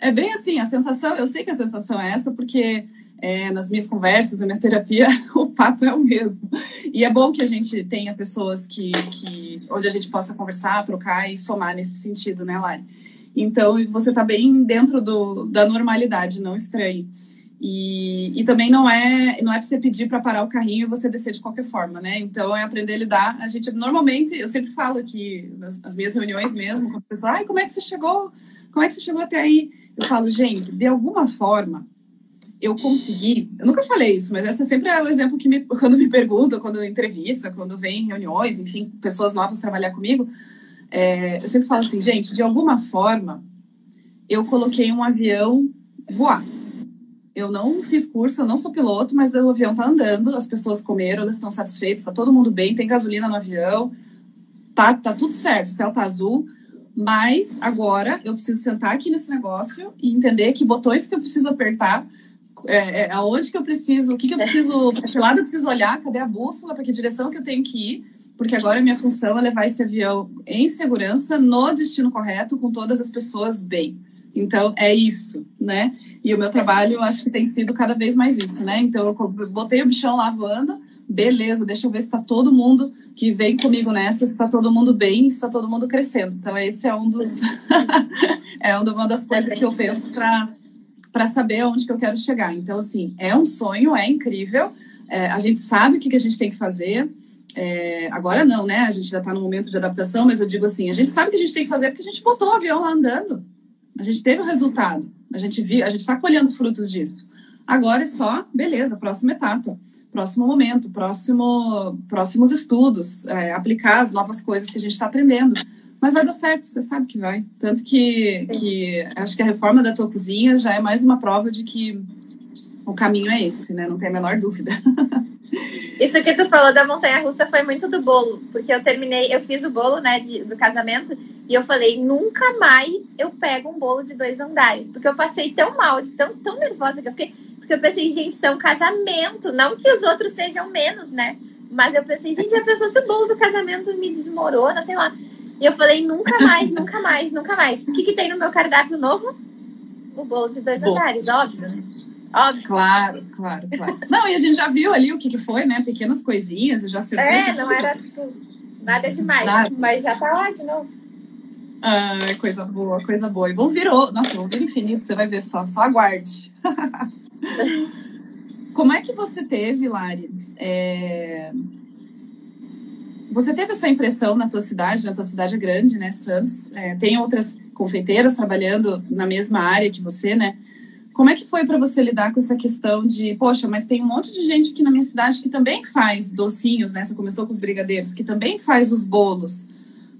É bem assim, a sensação, eu sei que a sensação é essa, porque é, nas minhas conversas, na minha terapia, (laughs) o papo é o mesmo. E é bom que a gente tenha pessoas que, que onde a gente possa conversar, trocar e somar nesse sentido, né, Lari? Então, você está bem dentro do, da normalidade, não estranhe. E, e também não é não é para você pedir para parar o carrinho e você descer de qualquer forma, né? Então é aprender a lidar. A gente normalmente, eu sempre falo aqui nas, nas minhas reuniões mesmo, com a pessoa, ai, como é que você chegou? Como é que você chegou até aí? Eu falo, gente, de alguma forma, eu consegui, eu nunca falei isso, mas esse sempre é o exemplo que me, (laughs) quando me perguntam, quando entrevista, quando vem reuniões, enfim, pessoas novas trabalhar comigo, é, eu sempre falo assim, gente, de alguma forma, eu coloquei um avião voar. Eu não fiz curso, eu não sou piloto, mas o avião tá andando, as pessoas comeram, elas estão satisfeitas, tá todo mundo bem, tem gasolina no avião, tá, tá tudo certo, o céu tá azul, mas agora eu preciso sentar aqui nesse negócio e entender que botões que eu preciso apertar é, é, aonde que eu preciso, o que, que eu preciso, (laughs) para que lado eu preciso olhar, cadê a bússola, para que direção que eu tenho que ir, porque agora minha função é levar esse avião em segurança no destino correto, com todas as pessoas bem. Então, é isso, né? E o meu trabalho, acho que tem sido cada vez mais isso, né? Então, eu botei o bichão lá voando, beleza, deixa eu ver se está todo mundo que vem comigo nessa, se está todo mundo bem, se está todo mundo crescendo. Então, esse é um dos. (laughs) é uma das coisas que eu penso para saber onde que eu quero chegar. Então, assim, é um sonho, é incrível. É, a gente sabe o que, que a gente tem que fazer. É, agora não, né? A gente já está no momento de adaptação, mas eu digo assim, a gente sabe o que a gente tem que fazer porque a gente botou o avião lá andando. A gente teve o resultado. A gente viu, a gente está colhendo frutos disso. Agora é só, beleza, próxima etapa, próximo momento, próximo, próximos estudos, é, aplicar as novas coisas que a gente está aprendendo. Mas vai dar certo, você sabe que vai. Tanto que, que acho que a reforma da tua cozinha já é mais uma prova de que o caminho é esse, né? Não tem a menor dúvida. (laughs) Isso que tu falou da montanha russa foi muito do bolo, porque eu terminei, eu fiz o bolo, né, de, do casamento, e eu falei, nunca mais eu pego um bolo de dois andares, porque eu passei tão mal, de tão, tão nervosa que eu fiquei, porque eu pensei, gente, isso é um casamento, não que os outros sejam menos, né? Mas eu pensei, gente, a pessoa se o bolo do casamento me desmorona, sei lá. E eu falei, nunca mais, nunca mais, nunca mais. O que, que tem no meu cardápio novo? O bolo de dois bolo. andares, óbvio, né? Óbvio. Claro, claro, claro. Não, e a gente já viu ali o que, que foi, né? Pequenas coisinhas, já serviu. É, não era, tipo, nada demais. Nada. Mas já tá lá de novo. Ah, coisa boa, coisa boa. E vão vir, nossa, vão vir infinito, você vai ver só, só aguarde. (laughs) Como é que você teve, Lari? É... Você teve essa impressão na tua cidade, na tua cidade grande, né, Santos? É, tem outras confeiteiras trabalhando na mesma área que você, né? Como é que foi para você lidar com essa questão de, poxa, mas tem um monte de gente aqui na minha cidade que também faz docinhos, né? Você começou com os brigadeiros, que também faz os bolos.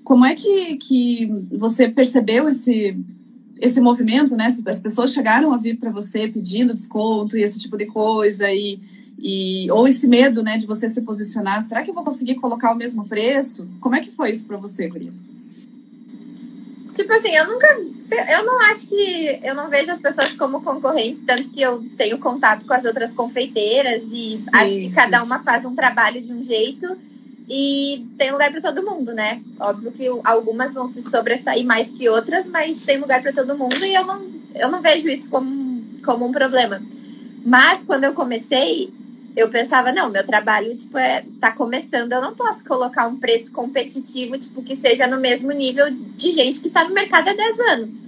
Como é que, que você percebeu esse, esse movimento, né? As pessoas chegaram a vir para você pedindo desconto e esse tipo de coisa, e, e, ou esse medo, né, de você se posicionar. Será que eu vou conseguir colocar o mesmo preço? Como é que foi isso para você, Guria? Tipo assim, eu nunca. Eu não acho que. Eu não vejo as pessoas como concorrentes, tanto que eu tenho contato com as outras confeiteiras e sim, acho que sim. cada uma faz um trabalho de um jeito e tem lugar para todo mundo, né? Óbvio que algumas vão se sobressair mais que outras, mas tem lugar para todo mundo e eu não, eu não vejo isso como, como um problema. Mas quando eu comecei, eu pensava, não, meu trabalho, tipo, é, tá começando, eu não posso colocar um preço competitivo, tipo, que seja no mesmo nível de gente que tá no mercado há 10 anos.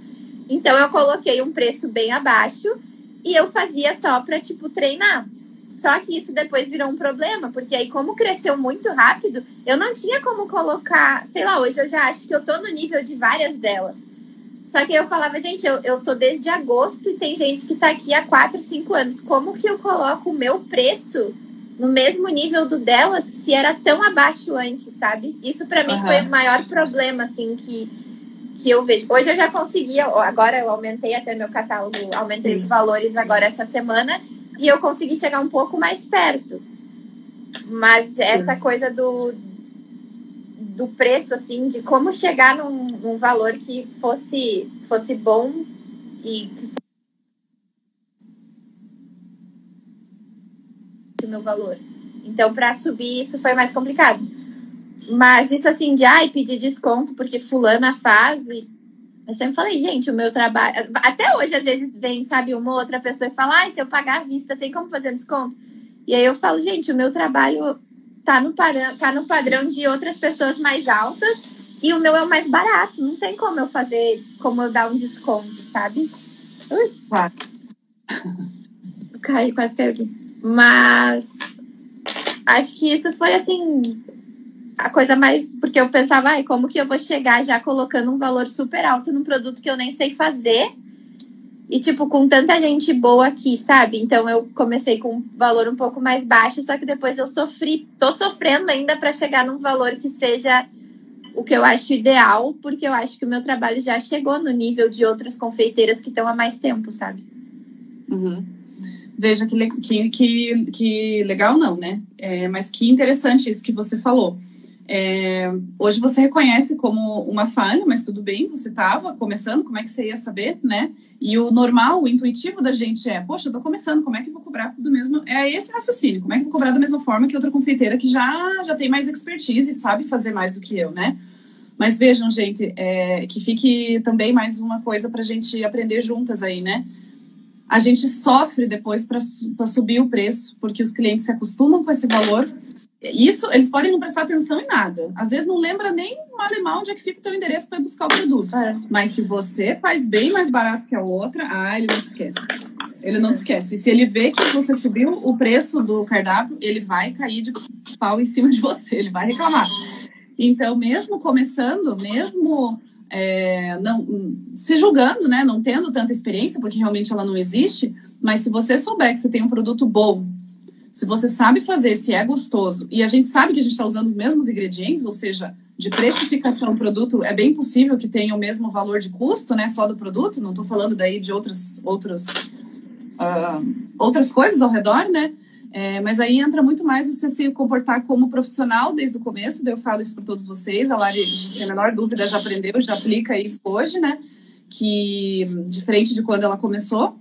Então, eu coloquei um preço bem abaixo e eu fazia só pra, tipo, treinar. Só que isso depois virou um problema, porque aí, como cresceu muito rápido, eu não tinha como colocar, sei lá, hoje eu já acho que eu tô no nível de várias delas. Só que eu falava, gente, eu, eu tô desde agosto e tem gente que tá aqui há 4, 5 anos. Como que eu coloco o meu preço no mesmo nível do delas se era tão abaixo antes, sabe? Isso para mim uhum. foi o maior problema, assim, que, que eu vejo. Hoje eu já consegui, agora eu aumentei até meu catálogo, aumentei Sim. os valores agora essa semana e eu consegui chegar um pouco mais perto. Mas essa Sim. coisa do, do preço, assim, de como chegar num, num valor que fosse, fosse bom e que fosse o meu valor. Então, para subir, isso foi mais complicado. Mas isso assim de ai, pedir desconto porque fulana faz. E eu sempre falei, gente, o meu trabalho. Até hoje, às vezes, vem, sabe, uma outra pessoa e fala, ai, se eu pagar à vista, tem como fazer desconto? E aí eu falo, gente, o meu trabalho tá no, padrão, tá no padrão de outras pessoas mais altas e o meu é o mais barato. Não tem como eu fazer, como eu dar um desconto, sabe? Ui. Claro. (laughs) Cai, quase caiu aqui. Mas acho que isso foi assim a coisa mais. Porque eu pensava, ai, como que eu vou chegar já colocando um valor super alto num produto que eu nem sei fazer? E, tipo, com tanta gente boa aqui, sabe? Então eu comecei com um valor um pouco mais baixo, só que depois eu sofri, tô sofrendo ainda para chegar num valor que seja o que eu acho ideal, porque eu acho que o meu trabalho já chegou no nível de outras confeiteiras que estão há mais tempo, sabe? Uhum. Veja que, que, que, que legal, não, né? É, mas que interessante isso que você falou. É, hoje você reconhece como uma falha, mas tudo bem, você estava começando, como é que você ia saber, né? E o normal, o intuitivo da gente é, poxa, eu tô começando, como é que eu vou cobrar do mesmo? É esse raciocínio, como é que eu vou cobrar da mesma forma que outra confeiteira que já, já tem mais expertise e sabe fazer mais do que eu, né? Mas vejam, gente, é, que fique também mais uma coisa para a gente aprender juntas aí, né? A gente sofre depois para subir o preço, porque os clientes se acostumam com esse valor isso, eles podem não prestar atenção em nada. Às vezes não lembra nem mal e mal onde é que fica o teu endereço para buscar o produto. É. Mas se você faz bem mais barato que a outra, ah, ele não te esquece. Ele não te esquece. E se ele vê que você subiu o preço do cardápio, ele vai cair de pau em cima de você, ele vai reclamar. Então, mesmo começando, mesmo é, não se julgando, né, não tendo tanta experiência, porque realmente ela não existe, mas se você souber que você tem um produto bom, se você sabe fazer, se é gostoso, e a gente sabe que a gente está usando os mesmos ingredientes, ou seja, de precificação produto, é bem possível que tenha o mesmo valor de custo, né, só do produto, não estou falando daí de outras, outros, uh, outras coisas ao redor, né, é, mas aí entra muito mais você se comportar como profissional desde o começo, eu falo isso para todos vocês, a Lari, sem a menor dúvida, já aprendeu, já aplica isso hoje, né, que diferente de quando ela começou,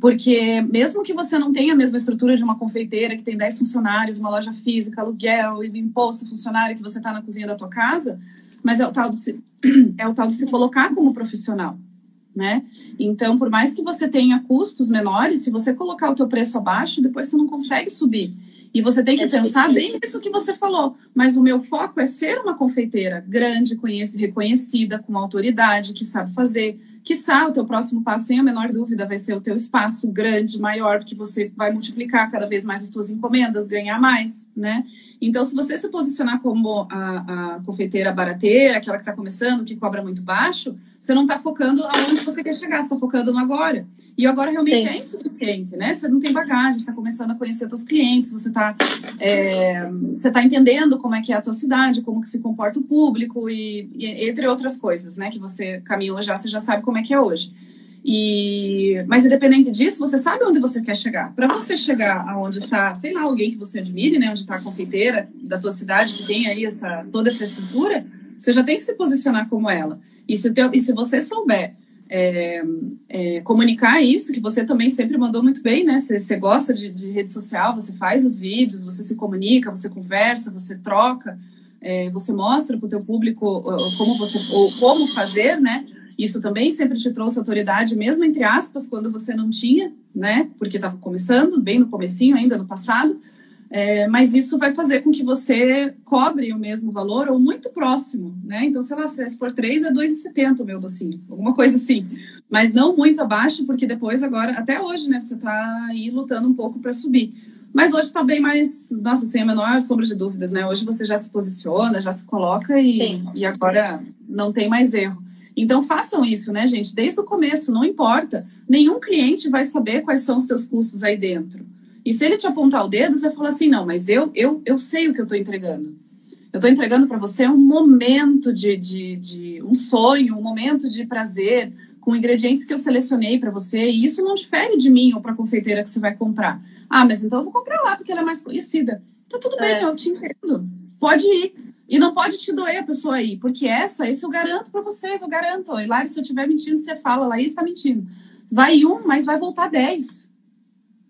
porque mesmo que você não tenha a mesma estrutura de uma confeiteira que tem 10 funcionários, uma loja física, aluguel e imposto funcionário que você está na cozinha da tua casa, mas é o tal de se, (clears throat) é o tal de se colocar como profissional, né? Então, por mais que você tenha custos menores, se você colocar o teu preço abaixo, depois você não consegue subir. E você tem que é pensar bem isso que você falou. Mas o meu foco é ser uma confeiteira grande, reconhecida, com autoridade, que sabe fazer, Quiçá, o teu próximo passo, sem a menor dúvida, vai ser o teu espaço grande, maior, porque você vai multiplicar cada vez mais as tuas encomendas, ganhar mais, né? Então, se você se posicionar como a, a confeiteira barateira, aquela que está começando, que cobra muito baixo, você não está focando aonde você quer chegar, você está focando no agora. E o agora realmente Sim. é insuficiente, né? Você não tem bagagem, está começando a conhecer seus clientes, você está é, você tá entendendo como é que é a tua cidade, como que se comporta o público e, e entre outras coisas, né? Que você caminhou já, você já sabe como é que é hoje. E, mas independente disso, você sabe onde você quer chegar. Para você chegar aonde está, sei lá, alguém que você admire, né, onde está a confeiteira da tua cidade que tem aí essa toda essa estrutura, você já tem que se posicionar como ela. E se, teu, e se você souber é, é, comunicar isso, que você também sempre mandou muito bem, né? Você, gosta de, de, rede social, você faz os vídeos, você se comunica, você conversa, você troca, é, você mostra para o teu público como você ou como fazer, né? Isso também sempre te trouxe autoridade, mesmo entre aspas, quando você não tinha, né? Porque estava começando, bem no comecinho ainda, no passado. É, mas isso vai fazer com que você cobre o mesmo valor ou muito próximo, né? Então, sei lá, se é por 3 é 2,70 o meu docinho, alguma coisa assim. Mas não muito abaixo, porque depois agora, até hoje, né, você está aí lutando um pouco para subir. Mas hoje está bem mais, nossa, sem a menor sombra de dúvidas, né? Hoje você já se posiciona, já se coloca e, e agora não tem mais erro. Então façam isso, né, gente? Desde o começo, não importa. Nenhum cliente vai saber quais são os teus custos aí dentro. E se ele te apontar o dedo, você vai falar assim: não, mas eu, eu, eu sei o que eu estou entregando. Eu estou entregando para você um momento de, de, de um sonho, um momento de prazer, com ingredientes que eu selecionei para você, e isso não difere de mim ou para a confeiteira que você vai comprar. Ah, mas então eu vou comprar lá porque ela é mais conhecida. Tá tudo bem, é. eu te entendo. Pode ir. E não pode te doer a pessoa aí, porque essa, esse eu garanto para vocês, eu garanto. E lá, se eu estiver mentindo, você fala, lá está mentindo. Vai um, mas vai voltar dez.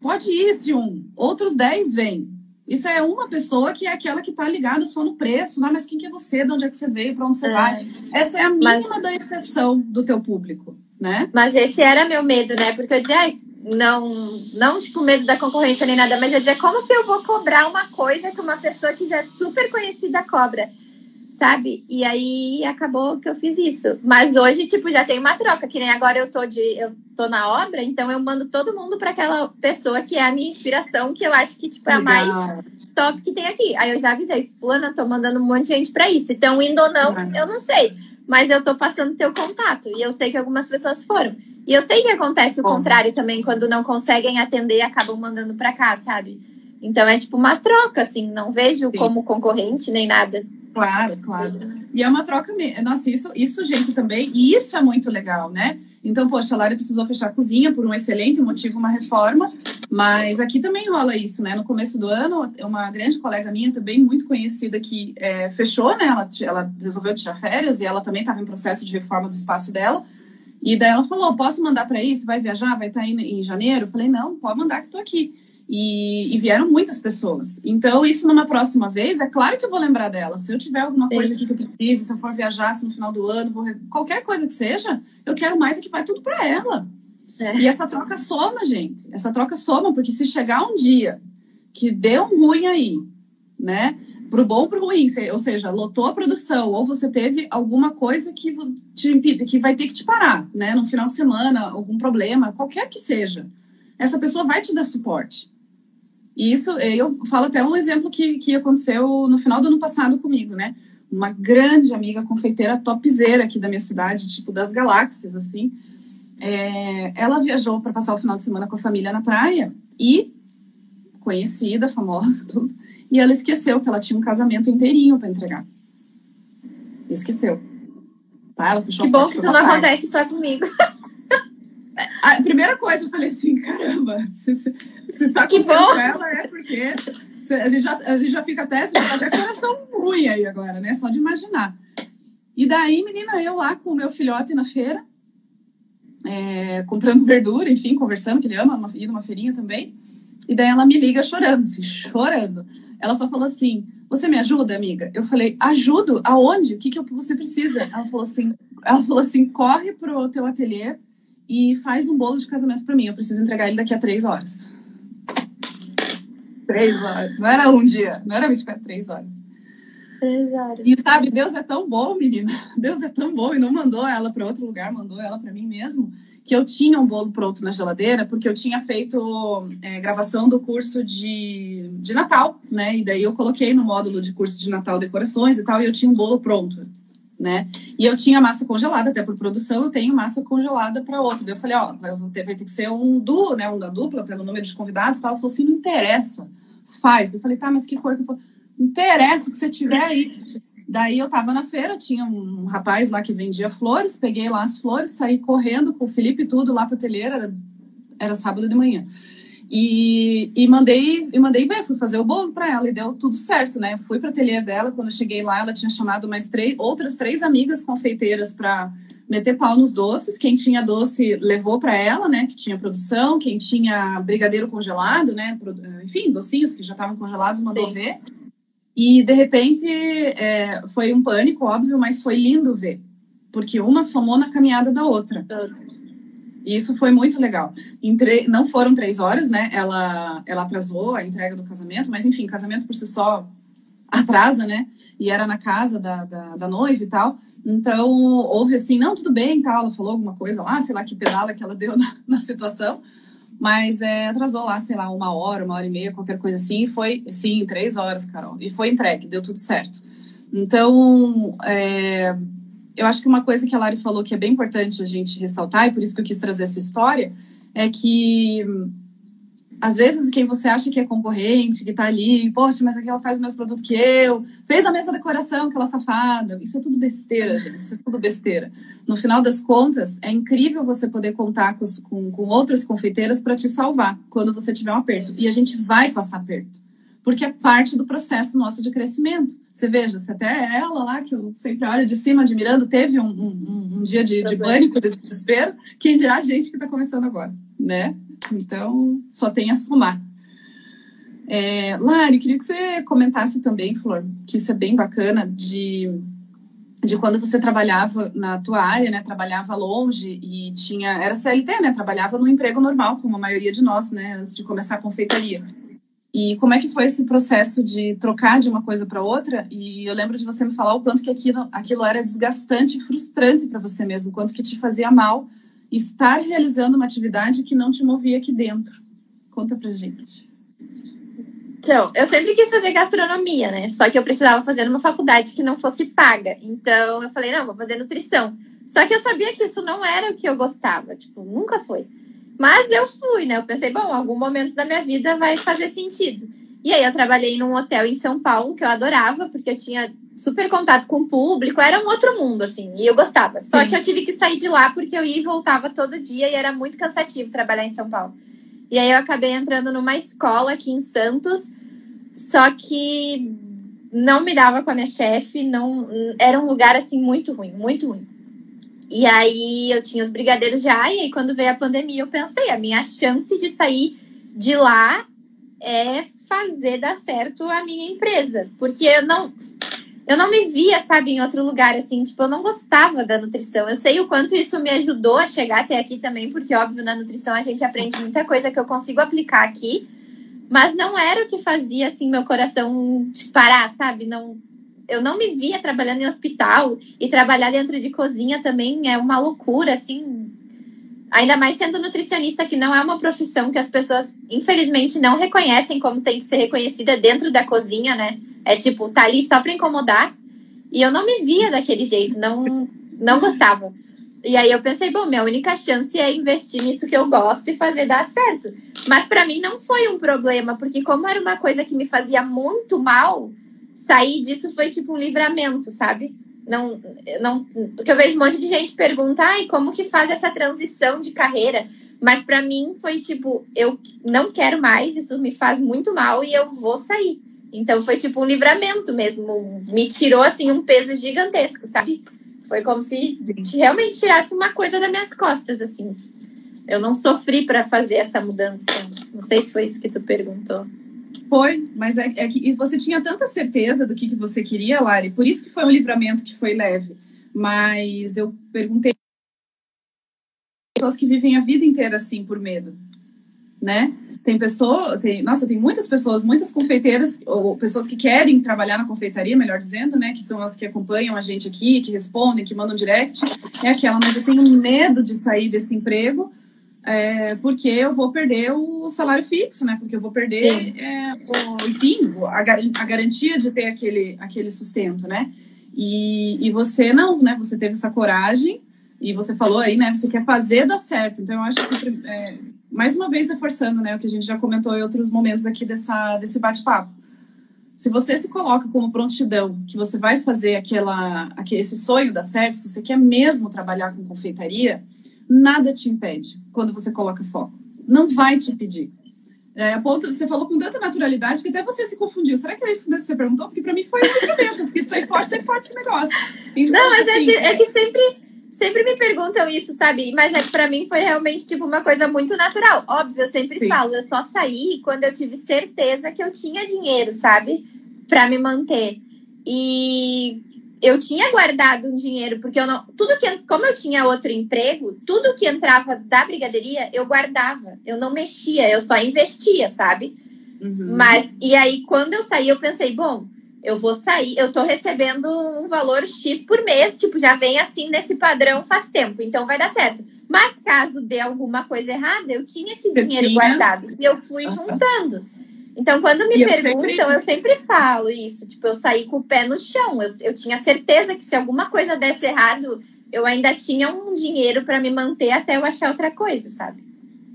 Pode ir esse um. Outros dez vêm. Isso é uma pessoa que é aquela que está ligada só no preço. Mas quem que é você? De onde é que você veio? Para onde você é. vai? Essa é a mínima mas... da exceção do teu público, né? Mas esse era meu medo, né? Porque eu dizia, ai, não, não tipo medo da concorrência nem nada, mas eu dizer como que eu vou cobrar uma coisa que uma pessoa que já é super conhecida cobra, sabe? E aí acabou que eu fiz isso. Mas hoje, tipo, já tem uma troca, que nem agora eu tô de eu tô na obra, então eu mando todo mundo para aquela pessoa que é a minha inspiração, que eu acho que tipo é a mais top que tem aqui. Aí eu já avisei, fulana, tô mandando um monte de gente para isso. Então indo ou não, eu não sei, mas eu tô passando teu contato e eu sei que algumas pessoas foram. E eu sei que acontece o Bom. contrário também, quando não conseguem atender, acabam mandando para cá, sabe? Então é tipo uma troca, assim, não vejo Sim. como concorrente nem nada. Claro, claro. E é uma troca. Nossa, isso, isso, gente, também. E isso é muito legal, né? Então, poxa, a Lara precisou fechar a cozinha por um excelente motivo, uma reforma. Mas aqui também rola isso, né? No começo do ano, uma grande colega minha, também muito conhecida, que é, fechou, né? Ela, ela resolveu tirar férias e ela também estava em processo de reforma do espaço dela. E daí ela falou: posso mandar para aí? Você vai viajar? Vai estar tá aí em janeiro? Eu falei: não, pode mandar que estou aqui. E, e, vieram muitas pessoas. Então, isso numa próxima vez, é claro que eu vou lembrar dela. Se eu tiver alguma coisa aqui que eu precise, se eu for viajar se no final do ano, vou, qualquer coisa que seja, eu quero mais é que vai tudo para ela. É. E essa troca soma, gente. Essa troca soma, porque se chegar um dia que deu ruim aí, né? Pro bom ou pro ruim, ou seja, lotou a produção, ou você teve alguma coisa que te impide, que vai ter que te parar, né? No final de semana, algum problema, qualquer que seja. Essa pessoa vai te dar suporte. E isso, eu falo até um exemplo que, que aconteceu no final do ano passado comigo, né? Uma grande amiga confeiteira topzera aqui da minha cidade, tipo das galáxias, assim. É, ela viajou para passar o final de semana com a família na praia e conhecida, famosa, (laughs) tudo. E ela esqueceu que ela tinha um casamento inteirinho para entregar. Esqueceu. Tá? Ela fechou que bom que isso não acontece só comigo. (laughs) A primeira coisa, eu falei assim, caramba, se, se, se tá acontecendo com ela é porque a gente, já, a gente já fica até, assim, até coração ruim aí agora, né? Só de imaginar. E daí, menina, eu lá com o meu filhote na feira, é, comprando verdura, enfim, conversando, que ele ama ir numa feirinha também. E daí ela me liga chorando, assim, chorando. Ela só falou assim: Você me ajuda, amiga? Eu falei: Ajudo? Aonde? O que, que você precisa? Ela falou assim: Ela falou assim: Corre pro teu ateliê e faz um bolo de casamento para mim. Eu preciso entregar ele daqui a três horas. Três horas. Não era um dia, não era 24, três horas. Três horas. E sabe, Deus é tão bom, menina. Deus é tão bom e não mandou ela para outro lugar, mandou ela para mim mesmo. Que eu tinha um bolo pronto na geladeira, porque eu tinha feito é, gravação do curso de, de Natal, né? E daí eu coloquei no módulo de curso de Natal decorações e tal, e eu tinha um bolo pronto né? E eu tinha massa congelada, até por produção, eu tenho massa congelada para outro. Daí eu falei, ó, vai ter, vai ter que ser um duo, né? Um da dupla, pelo número de convidados e tal. Ela falou assim, não interessa, faz. Eu falei, tá, mas que cor que for? Não interessa o que você tiver aí. Daí eu tava na feira, tinha um rapaz lá que vendia flores, peguei lá as flores, saí correndo com o Felipe e tudo lá pra telheira, era, era sábado de manhã. E, e mandei e mandei ver, fui fazer o bolo para ela e deu tudo certo, né? Fui para ateliê dela, quando cheguei lá, ela tinha chamado mais três, outras três amigas confeiteiras para meter pau nos doces. Quem tinha doce levou para ela, né? Que tinha produção, quem tinha brigadeiro congelado, né? Enfim, docinhos que já estavam congelados, mandou Sim. ver. E de repente é, foi um pânico, óbvio, mas foi lindo ver, porque uma somou na caminhada da outra. E isso foi muito legal. Entre... Não foram três horas, né? Ela, ela atrasou a entrega do casamento, mas enfim, casamento por si só atrasa, né? E era na casa da, da, da noiva e tal. Então, houve assim, não, tudo bem, tal. Ela falou alguma coisa lá, sei lá que pedala que ela deu (laughs) na, na situação. Mas é, atrasou lá, sei lá, uma hora, uma hora e meia, qualquer coisa assim. E foi, sim, três horas, Carol. E foi entregue, deu tudo certo. Então, é, eu acho que uma coisa que a Lari falou que é bem importante a gente ressaltar, e por isso que eu quis trazer essa história, é que às vezes quem você acha que é concorrente, que tá ali, poxa, mas aquela faz o mesmo produto que eu, fez a mesma decoração, aquela safada. Isso é tudo besteira, gente. Isso é tudo besteira. No final das contas, é incrível você poder contar com, com, com outras confeiteiras para te salvar quando você tiver um aperto. E a gente vai passar aperto porque é parte do processo nosso de crescimento. Você veja, se até ela lá, que eu sempre olho de cima admirando, teve um, um, um dia de, de pânico, de desespero, quem dirá a gente que está começando agora, né? Então, só tem a somar. É, Lari, queria que você comentasse também, Flor, que isso é bem bacana, de, de quando você trabalhava na tua área, né? Trabalhava longe e tinha... Era CLT, né? Trabalhava no emprego normal, como a maioria de nós, né? Antes de começar a confeitaria. E como é que foi esse processo de trocar de uma coisa para outra? E eu lembro de você me falar o quanto que aquilo, aquilo era desgastante e frustrante para você mesmo, o quanto que te fazia mal estar realizando uma atividade que não te movia aqui dentro. Conta pra gente. Então, eu sempre quis fazer gastronomia, né? Só que eu precisava fazer numa faculdade que não fosse paga. Então, eu falei, não, vou fazer nutrição. Só que eu sabia que isso não era o que eu gostava, tipo, nunca foi. Mas eu fui, né? Eu pensei, bom, algum momento da minha vida vai fazer sentido. E aí eu trabalhei num hotel em São Paulo, que eu adorava, porque eu tinha super contato com o público, era um outro mundo, assim, e eu gostava. Só Sim. que eu tive que sair de lá porque eu ia e voltava todo dia e era muito cansativo trabalhar em São Paulo. E aí eu acabei entrando numa escola aqui em Santos, só que não me dava com a minha chefe, não era um lugar assim muito ruim, muito ruim. E aí eu tinha os brigadeiros já, e aí quando veio a pandemia eu pensei, a minha chance de sair de lá é fazer dar certo a minha empresa, porque eu não eu não me via, sabe, em outro lugar assim, tipo, eu não gostava da nutrição. Eu sei o quanto isso me ajudou a chegar até aqui também, porque óbvio, na nutrição a gente aprende muita coisa que eu consigo aplicar aqui, mas não era o que fazia assim meu coração disparar, sabe? Não eu não me via trabalhando em hospital e trabalhar dentro de cozinha também é uma loucura, assim. Ainda mais sendo nutricionista, que não é uma profissão que as pessoas, infelizmente, não reconhecem como tem que ser reconhecida dentro da cozinha, né? É tipo, tá ali só para incomodar. E eu não me via daquele jeito, não, não gostava. E aí eu pensei, bom, minha única chance é investir nisso que eu gosto e fazer dar certo. Mas para mim não foi um problema, porque como era uma coisa que me fazia muito mal, sair disso foi tipo um livramento, sabe? Não, não, porque eu vejo um monte de gente perguntar, ai, como que faz essa transição de carreira? Mas para mim foi tipo, eu não quero mais, isso me faz muito mal e eu vou sair. Então foi tipo um livramento mesmo, me tirou assim um peso gigantesco, sabe? Foi como se realmente tirasse uma coisa das minhas costas assim. Eu não sofri para fazer essa mudança. Não sei se foi isso que tu perguntou. Foi, mas é, é que você tinha tanta certeza do que, que você queria, Lari, por isso que foi um livramento que foi leve. Mas eu perguntei pessoas que vivem a vida inteira assim por medo, né? Tem pessoa, tem, nossa, tem muitas pessoas, muitas confeiteiras ou pessoas que querem trabalhar na confeitaria, melhor dizendo, né, que são as que acompanham a gente aqui, que respondem, que mandam direct, é aquela, mas eu tenho medo de sair desse emprego é, porque eu vou perder o salário fixo, né? Porque eu vou perder, é, o, enfim, a, a, garantia de ter aquele, aquele sustento, né? E, e você não, né? Você teve essa coragem e você falou aí, né? Você quer fazer dar certo. Então, eu acho que, é, mais uma vez, reforçando, né? O que a gente já comentou em outros momentos aqui dessa, desse bate-papo. Se você se coloca como prontidão, que você vai fazer aquela, aquele, esse sonho dar certo, se você quer mesmo trabalhar com confeitaria, nada te impede quando você coloca foco. Não vai te impedir. É, ponto, você falou com tanta naturalidade que até você se confundiu. Será que é isso mesmo que você perguntou? Porque para mim foi um livramento. que sai forte, sai forte esse negócio. Então, não, mas é assim, é, que, é que sempre, sempre me perguntam isso, sabe? Mas é que para mim foi realmente tipo uma coisa muito natural. Óbvio, eu sempre sim. falo, eu só saí quando eu tive certeza que eu tinha dinheiro, sabe? Para me manter. E eu tinha guardado um dinheiro, porque eu não. Tudo que. Como eu tinha outro emprego, tudo que entrava da brigadeiria, eu guardava. Eu não mexia, eu só investia, sabe? Uhum. Mas, e aí, quando eu saí, eu pensei, bom, eu vou sair, eu tô recebendo um valor X por mês, tipo, já vem assim nesse padrão faz tempo, então vai dar certo. Mas caso dê alguma coisa errada, eu tinha esse dinheiro tinha? guardado e eu fui juntando. Então, quando me e perguntam, eu sempre... eu sempre... falo isso. Tipo, eu saí com o pé no chão. Eu, eu tinha certeza que se alguma coisa desse errado, eu ainda tinha um dinheiro para me manter até eu achar outra coisa, sabe?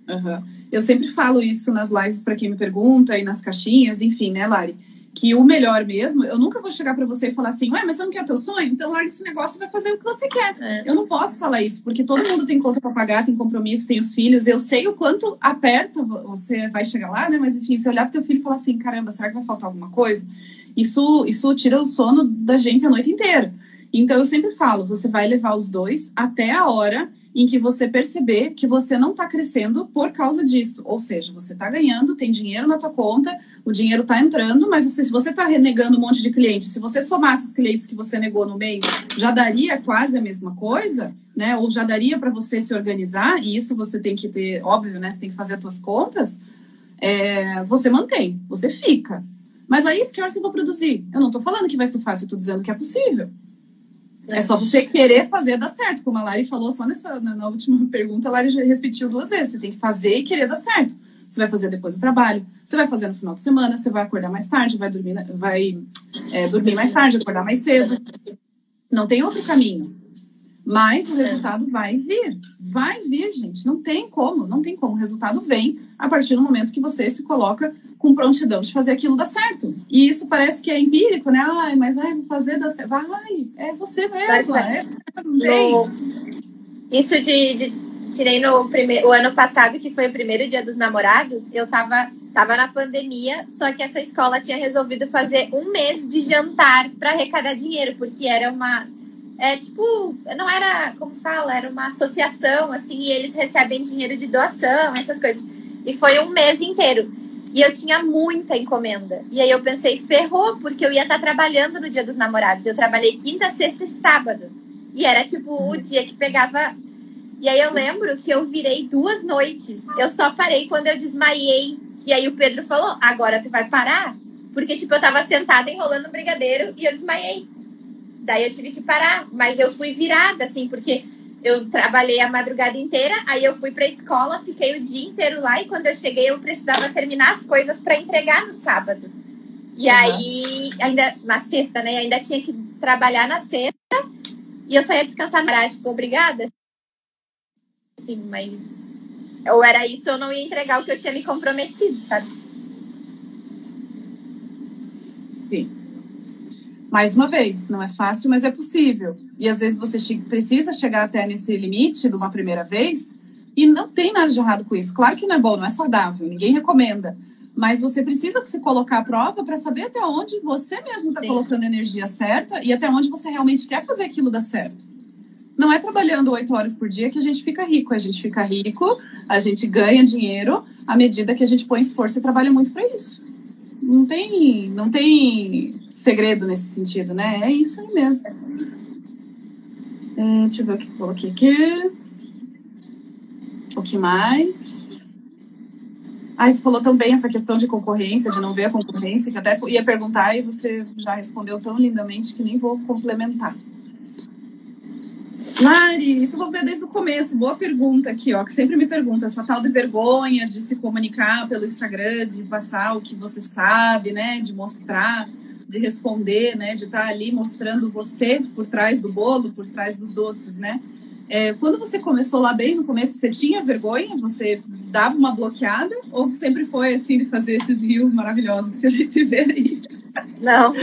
Uhum. Eu sempre falo isso nas lives para quem me pergunta e nas caixinhas, enfim, né, Lari? Que o melhor mesmo, eu nunca vou chegar para você e falar assim, ué, mas você não quer teu sonho? Então larga esse negócio e vai fazer o que você quer. É. Eu não posso falar isso, porque todo mundo tem conta para pagar, tem compromisso, tem os filhos. Eu sei o quanto aperta você vai chegar lá, né? Mas enfim, se olhar pro teu filho e falar assim, caramba, será que vai faltar alguma coisa? Isso, isso tira o sono da gente a noite inteira. Então eu sempre falo, você vai levar os dois até a hora em que você perceber que você não está crescendo por causa disso. Ou seja, você está ganhando, tem dinheiro na tua conta, o dinheiro está entrando, mas você, se você está renegando um monte de clientes, se você somasse os clientes que você negou no mês, já daria quase a mesma coisa, né? Ou já daria para você se organizar, e isso você tem que ter, óbvio, né? Você tem que fazer as suas contas. É, você mantém, você fica. Mas aí, que horas que eu vou produzir? Eu não estou falando que vai ser fácil, eu estou dizendo que é possível. É só você querer fazer dar certo. Como a Lari falou só nessa, na, na última pergunta, a Lari já repetiu duas vezes. Você tem que fazer e querer dar certo. Você vai fazer depois do trabalho, você vai fazer no final de semana, você vai acordar mais tarde, vai dormir, vai é, dormir mais tarde, acordar mais cedo. Não tem outro caminho. Mas o resultado vai vir. Vai vir, gente. Não tem como, não tem como. O resultado vem a partir do momento que você se coloca com prontidão de fazer aquilo dar certo. E isso parece que é empírico, né? Ai, mas ai, vou fazer dar certo. Vai, é você mesmo. É, tem. Isso de, de tirei no primeiro, o ano passado, que foi o primeiro dia dos namorados, eu tava, tava na pandemia, só que essa escola tinha resolvido fazer um mês de jantar para arrecadar dinheiro, porque era uma. É tipo, não era, como fala, era uma associação, assim, e eles recebem dinheiro de doação, essas coisas. E foi um mês inteiro. E eu tinha muita encomenda. E aí eu pensei, ferrou, porque eu ia estar trabalhando no dia dos namorados. Eu trabalhei quinta, sexta e sábado. E era tipo o dia que pegava e aí eu lembro que eu virei duas noites. Eu só parei quando eu desmaiei. E aí o Pedro falou: agora tu vai parar? Porque, tipo, eu tava sentada enrolando um brigadeiro e eu desmaiei. Daí eu tive que parar. Mas eu fui virada, assim, porque eu trabalhei a madrugada inteira, aí eu fui pra escola, fiquei o dia inteiro lá e quando eu cheguei eu precisava terminar as coisas para entregar no sábado. E uhum. aí, ainda na sexta, né? Ainda tinha que trabalhar na sexta e eu só ia descansar na tipo, obrigada sim, mas ou era isso ou não ia entregar o que eu tinha me comprometido, sabe? Sim. Mais uma vez, não é fácil, mas é possível. E às vezes você precisa chegar até nesse limite de uma primeira vez e não tem nada de errado com isso. Claro que não é bom, não é saudável, ninguém recomenda. Mas você precisa se colocar à prova para saber até onde você mesmo está colocando a energia certa e até onde você realmente quer fazer aquilo dar certo não é trabalhando oito horas por dia que a gente fica rico. A gente fica rico, a gente ganha dinheiro à medida que a gente põe esforço e trabalha muito para isso. Não tem, não tem segredo nesse sentido, né? É isso aí mesmo. É, deixa eu ver o que coloquei aqui. O que mais? Ah, você falou também essa questão de concorrência, de não ver a concorrência, que até ia perguntar e você já respondeu tão lindamente que nem vou complementar. Lari, isso eu vou ver desde o começo. Boa pergunta aqui, ó, que sempre me pergunta essa tal de vergonha de se comunicar pelo Instagram, de passar o que você sabe, né, de mostrar, de responder, né, de estar ali mostrando você por trás do bolo, por trás dos doces, né? É, quando você começou lá bem no começo, você tinha vergonha? Você dava uma bloqueada? Ou sempre foi assim de fazer esses rios maravilhosos que a gente vê aí? Não,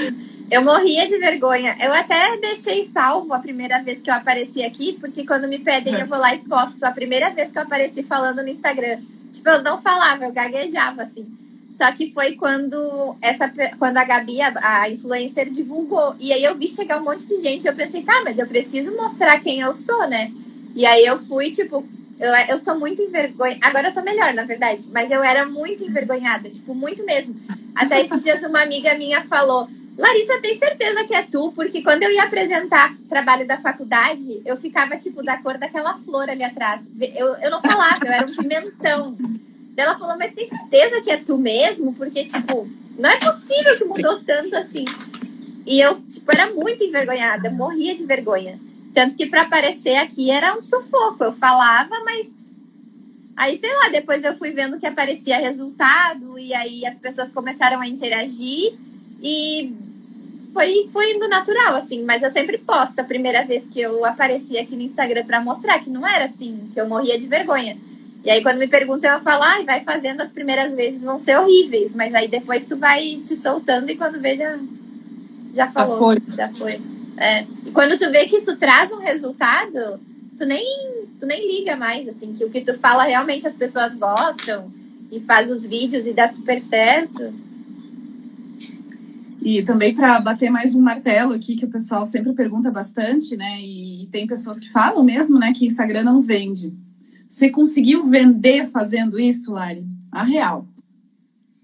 eu morria de vergonha. Eu até deixei salvo a primeira vez que eu apareci aqui, porque quando me pedem, eu vou lá e posto a primeira vez que eu apareci falando no Instagram. Tipo, eu não falava, eu gaguejava, assim. Só que foi quando essa quando a Gabi, a, a influencer, divulgou. E aí eu vi chegar um monte de gente. Eu pensei, tá, mas eu preciso mostrar quem eu sou, né? E aí eu fui, tipo, eu, eu sou muito envergonhada. Agora eu tô melhor, na verdade. Mas eu era muito envergonhada, tipo, muito mesmo. Até esses dias uma amiga minha falou Larissa, tem certeza que é tu? Porque quando eu ia apresentar trabalho da faculdade, eu ficava, tipo, da cor daquela flor ali atrás. Eu, eu não falava, eu era um pimentão. Ela falou, mas tem certeza que é tu mesmo? Porque, tipo, não é possível que mudou tanto assim. E eu, tipo, era muito envergonhada, morria de vergonha. Tanto que para aparecer aqui era um sufoco. Eu falava, mas. Aí, sei lá, depois eu fui vendo que aparecia resultado, e aí as pessoas começaram a interagir. E foi, foi indo natural, assim, mas eu sempre posto a primeira vez que eu apareci aqui no Instagram para mostrar que não era assim, que eu morria de vergonha. E aí, quando me perguntam, eu falo, ah, vai fazendo as primeiras vezes, vão ser horríveis, mas aí depois tu vai te soltando e quando vê, já, já falou. Já foi. Já foi. É. E quando tu vê que isso traz um resultado, tu nem, tu nem liga mais, assim, que o que tu fala realmente as pessoas gostam e faz os vídeos e dá super certo. E também para bater mais um martelo aqui, que o pessoal sempre pergunta bastante, né? E tem pessoas que falam mesmo, né, que Instagram não vende. Você conseguiu vender fazendo isso, Lari? A real.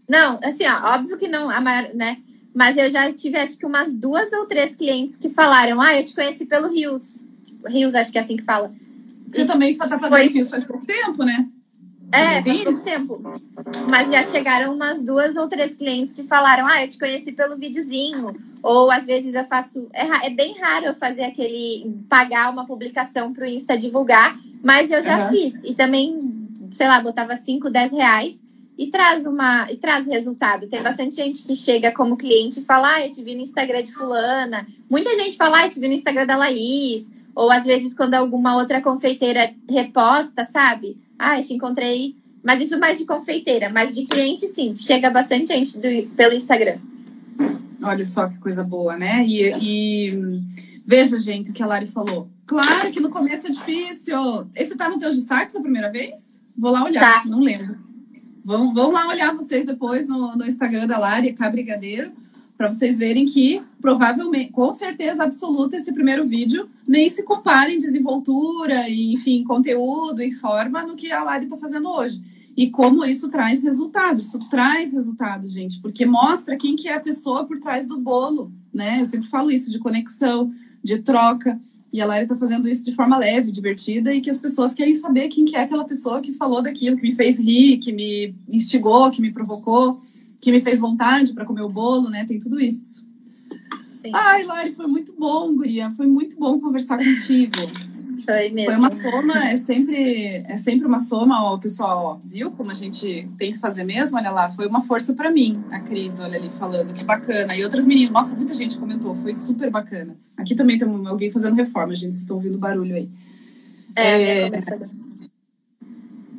Não, assim, ó, óbvio que não, a maior, né? Mas eu já tive acho que umas duas ou três clientes que falaram: Ah, eu te conheci pelo Rios. Rios, acho que é assim que fala. Você e também está fazendo foi... Rios faz pouco tempo, né? É, faz pouco tempo. Mas já chegaram umas duas ou três clientes que falaram: Ah, eu te conheci pelo videozinho. Ou às vezes eu faço. É, é bem raro eu fazer aquele. pagar uma publicação para o Insta divulgar, mas eu já uhum. fiz. E também, sei lá, botava 5, 10 reais e traz uma. e traz resultado. Tem bastante gente que chega como cliente e fala: Ah, eu te vi no Instagram de Fulana. Muita gente fala: Ah, eu te vi no Instagram da Laís. Ou às vezes quando alguma outra confeiteira reposta, sabe? Ah, te encontrei. Mas isso mais de confeiteira, mas de cliente sim. Chega bastante gente do, pelo Instagram. Olha só que coisa boa, né? E, e, veja, gente, o que a Lari falou. Claro que no começo é difícil. Esse tá no teu destaques a primeira vez? Vou lá olhar, tá. não lembro. Vão, vão lá olhar vocês depois no, no Instagram da Lari, K Brigadeiro, para vocês verem que provavelmente, com certeza absoluta, esse primeiro vídeo nem se compara em desenvoltura, e, enfim, conteúdo e forma no que a Lari está fazendo hoje e como isso traz resultado. Isso traz resultado, gente, porque mostra quem que é a pessoa por trás do bolo, né? Eu sempre falo isso de conexão, de troca. E a Lara está fazendo isso de forma leve, divertida, e que as pessoas querem saber quem que é aquela pessoa que falou daquilo, que me fez rir, que me instigou, que me provocou, que me fez vontade para comer o bolo, né? Tem tudo isso. Sim. Ai, Lari, foi muito bom, Guria. Foi muito bom conversar contigo. Foi mesmo. Foi uma soma, é sempre, é sempre uma soma, ó, pessoal, ó, viu como a gente tem que fazer mesmo? Olha lá, foi uma força para mim, a Cris, olha ali falando, que bacana. E outras meninas, nossa, muita gente comentou, foi super bacana. Aqui também tem alguém fazendo reforma, gente, vocês estão ouvindo barulho aí. É, é...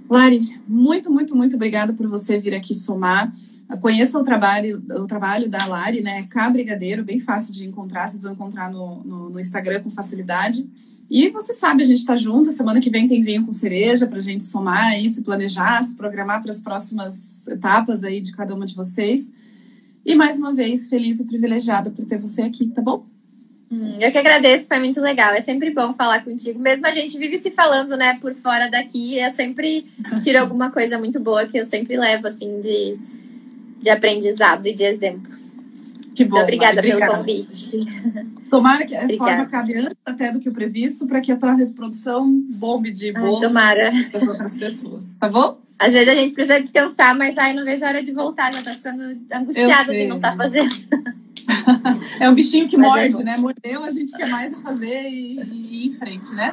Lari, muito, muito, muito obrigada por você vir aqui somar. Conheça o trabalho, o trabalho da Lari, né? K Brigadeiro, bem fácil de encontrar, vocês vão encontrar no, no, no Instagram com facilidade. E você sabe, a gente está junto. Semana que vem tem vinho com cereja para a gente somar aí, se planejar, se programar para as próximas etapas aí de cada uma de vocês. E mais uma vez, feliz e privilegiada por ter você aqui, tá bom? Hum, eu que agradeço, foi muito legal. É sempre bom falar contigo. Mesmo a gente vive se falando, né, por fora daqui, eu sempre tiro (laughs) alguma coisa muito boa que eu sempre levo, assim, de, de aprendizado e de exemplo. Que bom. Muito obrigada pelo convite. Tomara que a forma cabe antes até do que o previsto, para que a tua reprodução bombe de bolos para as outras pessoas, tá bom? Às vezes a gente precisa descansar, mas aí não vejo a hora de voltar, já tá ficando angustiada de não estar tá fazendo. (laughs) é um bichinho que mas é morde, é né? Mordeu, a gente quer mais fazer e, e ir em frente, né?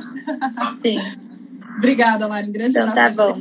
Sim. (laughs) Obrigada, Mari. Um grande então, abraço. Tá bom.